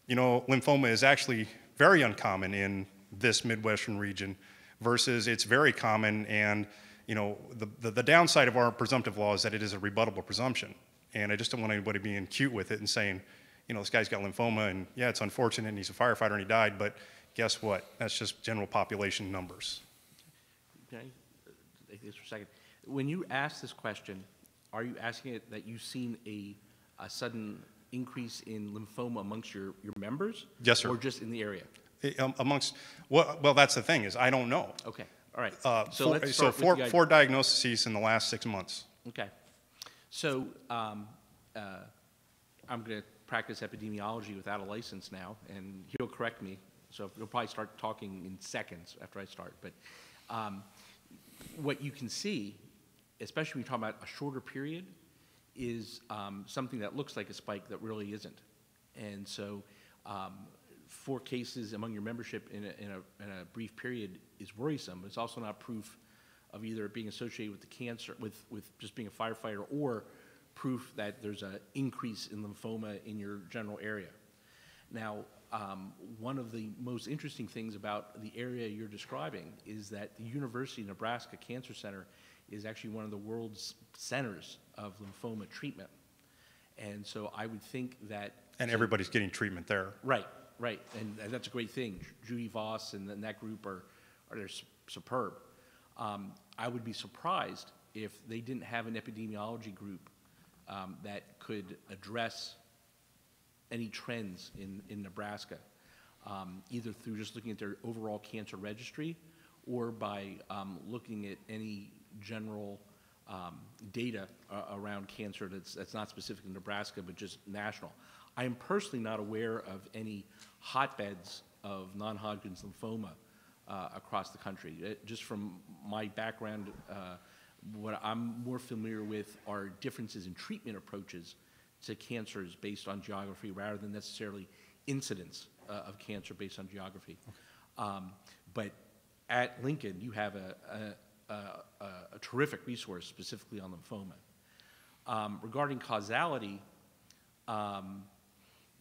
you know, lymphoma is actually very uncommon in this Midwestern region versus it's very common and you know, the, the, the, downside of our presumptive law is that it is a rebuttable presumption. And I just don't want anybody being cute with it and saying, you know, this guy's got lymphoma and yeah, it's unfortunate and he's a firefighter and he died, but guess what? That's just general population numbers. Okay, this for a second. When you ask this question, are you asking it that you've seen a, a sudden increase in lymphoma amongst your, your members? Yes, sir. Or just in the area? It, um, amongst, well, well, that's the thing is I don't know. Okay, all right. Uh, So four, so four, four diagnoses in the last six months. Okay. So um, uh, I'm going to practice epidemiology without a license now, and he'll correct me. So he'll probably start talking in seconds after I start. But um, what you can see, especially when you're talking about a shorter period, is um, something that looks like a spike that really isn't. And so um, four cases among your membership in a, in, a, in a brief period is worrisome, but it's also not proof of either being associated with the cancer, with, with just being a firefighter, or proof that there's an increase in lymphoma in your general area. Now, um, one of the most interesting things about the area you're describing is that the University of Nebraska Cancer Center is actually one of the world's centers of lymphoma treatment. And so I would think that. And everybody's getting treatment there. Right, right, and, and that's a great thing. Julie Vose and, then that group are, are they're superb. Um, I would be surprised if they didn't have an epidemiology group um, that could address any trends in, in Nebraska, um, either through just looking at their overall cancer registry or by um, looking at any general um, data uh, around cancer that's, that's not specific to Nebraska but just national. I am personally not aware of any hotbeds of non-Hodgkin's lymphoma uh, across the country. It- just from my background, uh, what I'm more familiar with are differences in treatment approaches to cancers based on geography rather than necessarily incidence uh, of cancer based on geography. Um, but at Lincoln, you have a, a, a, a terrific resource specifically on lymphoma. Um, regarding causality, um,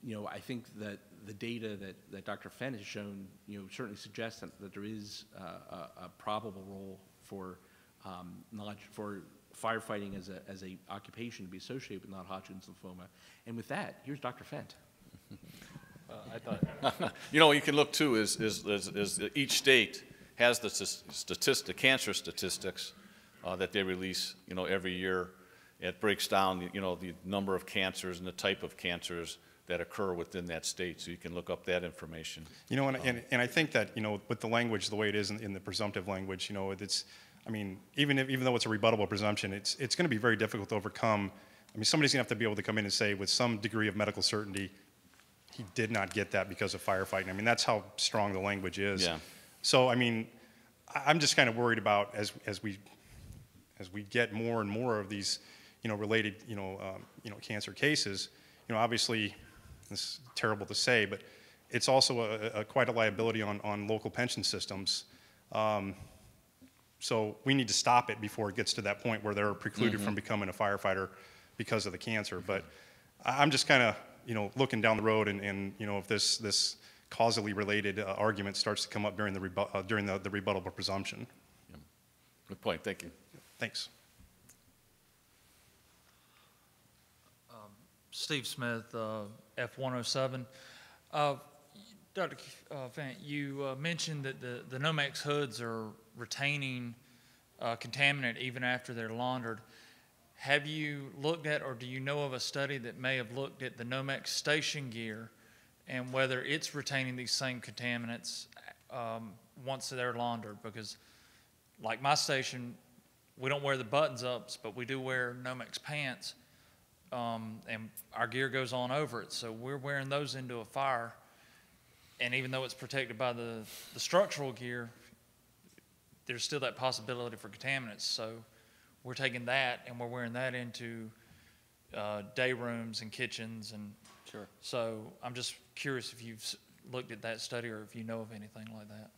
you know, I think that the data that, that Dr. Fent has shown, you know, certainly suggests that, that there is uh, a, a probable role for um, non, for firefighting as a, as a occupation to be associated with non-Hodgkin's lymphoma. And with that, here's Dr. Fent. You know, you can look too, is, is, is, is each state has the statistic, cancer statistics uh, that they release, you know, every year. It breaks down, you know, the number of cancers and the type of cancers that occur within that state, so you can look up that information. You know, and, and, and I think that, you know, with the language, the way it is in, in the presumptive language, you know, it's, I mean, even if, even though it's a rebuttable presumption, it's, it's going to be very difficult to overcome. I mean, somebody's going to have to be able to come in and say with some degree of medical certainty, he did not get that because of firefighting. I mean, that's how strong the language is. Yeah. So, I mean, I'm just kind of worried about as, as we, as we get more and more of these, you know, related, you know, um, you know, cancer cases, you know, obviously, it's terrible to say, but it's also a, a quite a liability on, on local pension systems Um, So we need to stop it before it gets to that point where they're precluded from becoming a firefighter because of the cancer. But I'm just kind of, you know, looking down the road and, and, you know, if this, this causally related uh, argument starts to come up during the, rebu- uh, during the the rebuttable presumption. Good point, thank you. Thanks. Steve Smith, uh, F-107. Uh, Dr. K- uh, Fent, you uh, mentioned that the, the Nomex hoods are retaining uh, contaminant even after they're laundered. Have you looked at, or do you know of a study that may have looked at the Nomex station gear and whether it's retaining these same contaminants um, once they're laundered? Because like my station, we don't wear the buttons ups, but we do wear Nomex pants um, and our gear goes on over it. So we're wearing those into a fire, and even though it's protected by the, the structural gear, there's still that possibility for contaminants. So we're taking that and we're wearing that into uh, day rooms and kitchens, and Sure. so I'm just curious if you've looked at that study or if you know of anything like that.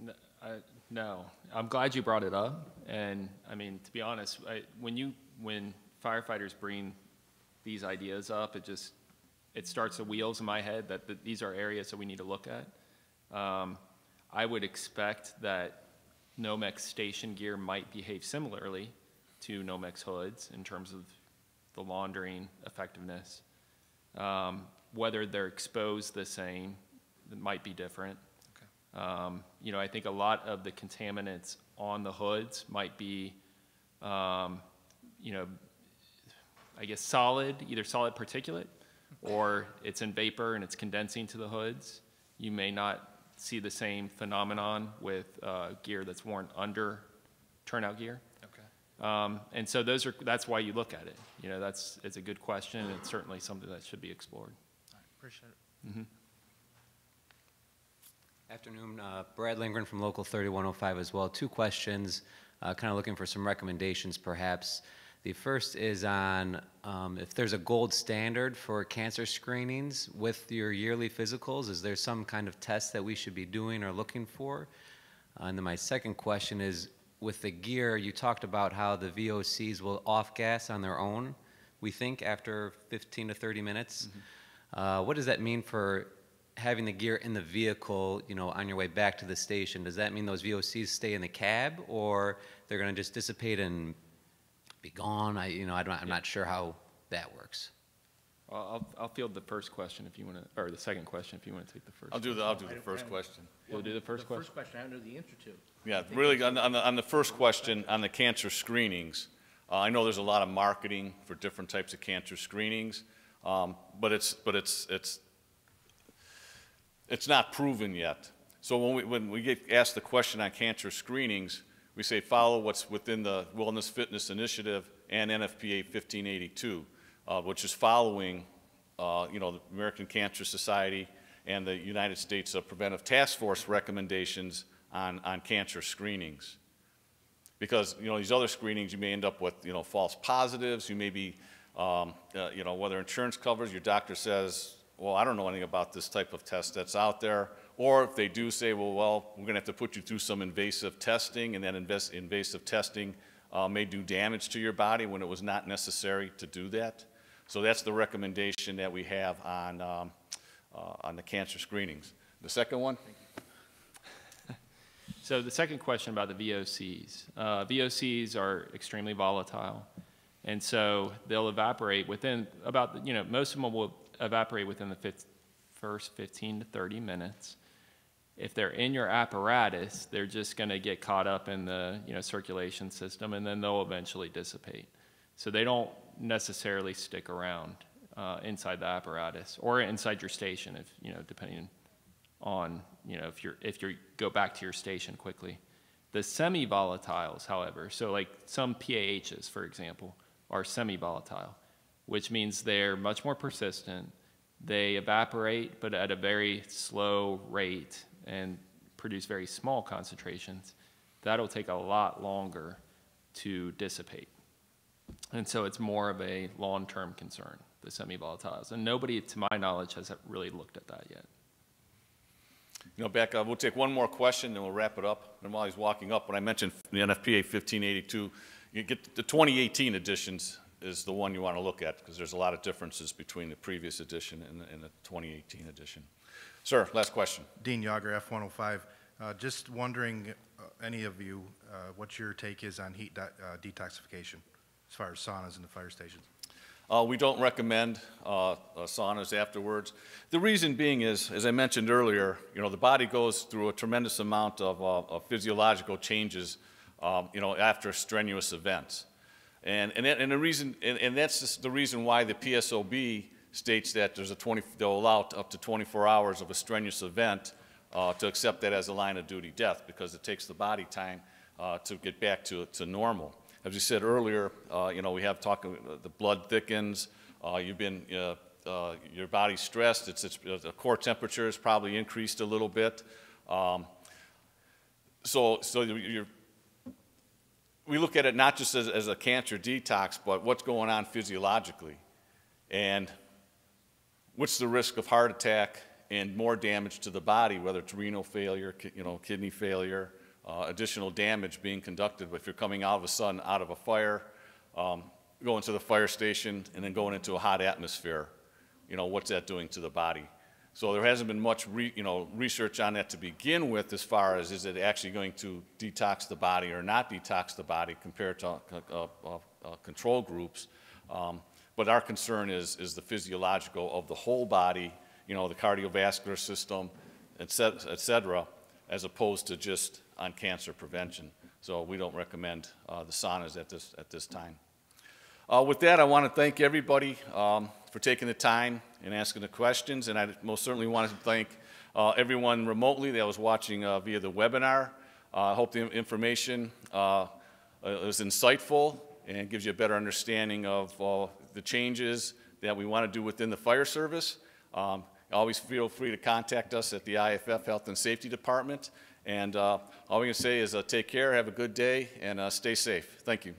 N- I- No, I'm glad you brought it up. And I mean, to be honest, I, when you when firefighters bring these ideas up, it just it starts the wheels in my head that, that these are areas that we need to look at. Um, I would expect that Nomex station gear might behave similarly to Nomex hoods in terms of the laundering effectiveness. Um, whether they're exposed the same, it might be different. Um, you know, I think a lot of the contaminants on the hoods might be, um, you know, I guess solid, either solid particulate, or it's in vapor and it's condensing to the hoods. You may not see the same phenomenon with uh, gear that's worn under turnout gear. Okay. Um, and so those are, that's why you look at it. You know, that's, it's a good question, and it's certainly something that should be explored. All right, appreciate it. Afternoon, uh, Brad Lindgren from Local 3105 as well. Two questions, kind of looking for some recommendations perhaps. The first is on um, if there's a gold standard for cancer screenings with your yearly physicals, is there some kind of test that we should be doing or looking for? Uh, And then my second question is, with the gear, you talked about how the VOCs will off-gas on their own, we think, after 15 to 30 minutes. Uh, What does that mean for having the gear in the vehicle, you know, on your way back to the station? Does that mean those VOCs stay in the cab, or they're going to just dissipate and be gone? I, you know, I don't, I'm not sure how that works. I'll, I'll- I'll field the first question if you want to, or the second question if you want to take the first. I'll do the, I'll do the first question. You'll do the first question? First question, I don't know the answer to. Yeah, really, on, on the, on the first question, on the cancer screenings, uh, I know there's a lot of marketing for different types of cancer screenings, um, but it's, but it's, it's, it's not proven yet. So when we, when we get asked the question on cancer screenings, we say follow what's within the Wellness Fitness Initiative and NFPA 1582, uh, which is following, uh, you know, the American Cancer Society and the United States uh, Preventive Task Force recommendations on, on cancer screenings. Because, you know, these other screenings, you may end up with, you know, false positives, you may be, um, uh, you know, whether insurance covers, your doctor says, well, I don't know anything about this type of test that's out there. Or if they do say, well, well, we're gonna have to put you through some invasive testing, and that invas- invasive testing uh, may do damage to your body when it was not necessary to do that. So that's the recommendation that we have on, um, uh, on the cancer screenings. The second one? So the second question about the VOCs. Uh, VOCs are extremely volatile. And so they'll evaporate within about, you know, most of them will evaporate within the fif- first 15 to 30 minutes. If they're in your apparatus, they're just going to get caught up in the, you know, circulation system and then they'll eventually dissipate. So they don't necessarily stick around uh, inside the apparatus or inside your station if, you know, depending on, you know, if you're, if you go back to your station quickly. The semi-volatiles, however, so like some PAHs, for example, are semi-volatile, which means they're much more persistent. They evaporate, but at a very slow rate and produce very small concentrations. That'll take a lot longer to dissipate. And so it's more of a long-term concern, the semi-volatiles. And nobody, to my knowledge, has really looked at that yet. You know, uh, we'll take one more question, and we'll wrap it up. And while he's walking up, when I mentioned the NFPA 1582, you get the 2018 editions is the one you want to look at, because there's a lot of differences between the previous edition and the, and the 2018 edition. Sir, last question. Dean Yager, F-105. Uh, Just wondering, uh, any of you, uh, what your take is on heat uh, detoxification as far as saunas and the fire stations? Uh, we don't recommend uh, uh, saunas afterwards. The reason being is, as I mentioned earlier, you know, the body goes through a tremendous amount of, uh, of physiological changes, um, you know, after strenuous events. And, and, and the reason, and, and that's the reason why the PSOB states that there's a 20, they'll allow up to 24 hours of a strenuous event uh, to accept that as a line of duty death because it takes the body time uh, to get back to, to normal. As we said earlier, uh, you know, we have talking, the blood thickens, uh, you've been, uh, uh, your body's stressed, it's, it's, the core temperature has probably increased a little bit. Um, so, so you're, we look at it not just as, as a cancer detox, but what's going on physiologically. And what's the risk of heart attack and more damage to the body, whether it's renal failure, you know, kidney failure, uh, additional damage being conducted if you're coming out of a sudden out of a fire, um, going to the fire station, and then going into a hot atmosphere. You know, what's that doing to the body? So there hasn't been much, re, you know, research on that to begin with, as far as is it actually going to detox the body or not detox the body compared to uh, uh, uh, uh, control groups. Um, but our concern is is the physiological of the whole body, you know, the cardiovascular system, et cetera, et cetera as opposed to just on cancer prevention. So we don't recommend uh, the saunas at this at this time. Uh, with that, I want to thank everybody um, for taking the time and asking the questions, and I most certainly want to thank uh, everyone remotely that was watching uh, via the webinar. Uh, I hope the information uh, is insightful and gives you a better understanding of uh, the changes that we want to do within the fire service. Um, always feel free to contact us at the IAFF Health and Safety Department. And uh, all we can say is uh, take care, have a good day, and uh, stay safe. Thank you.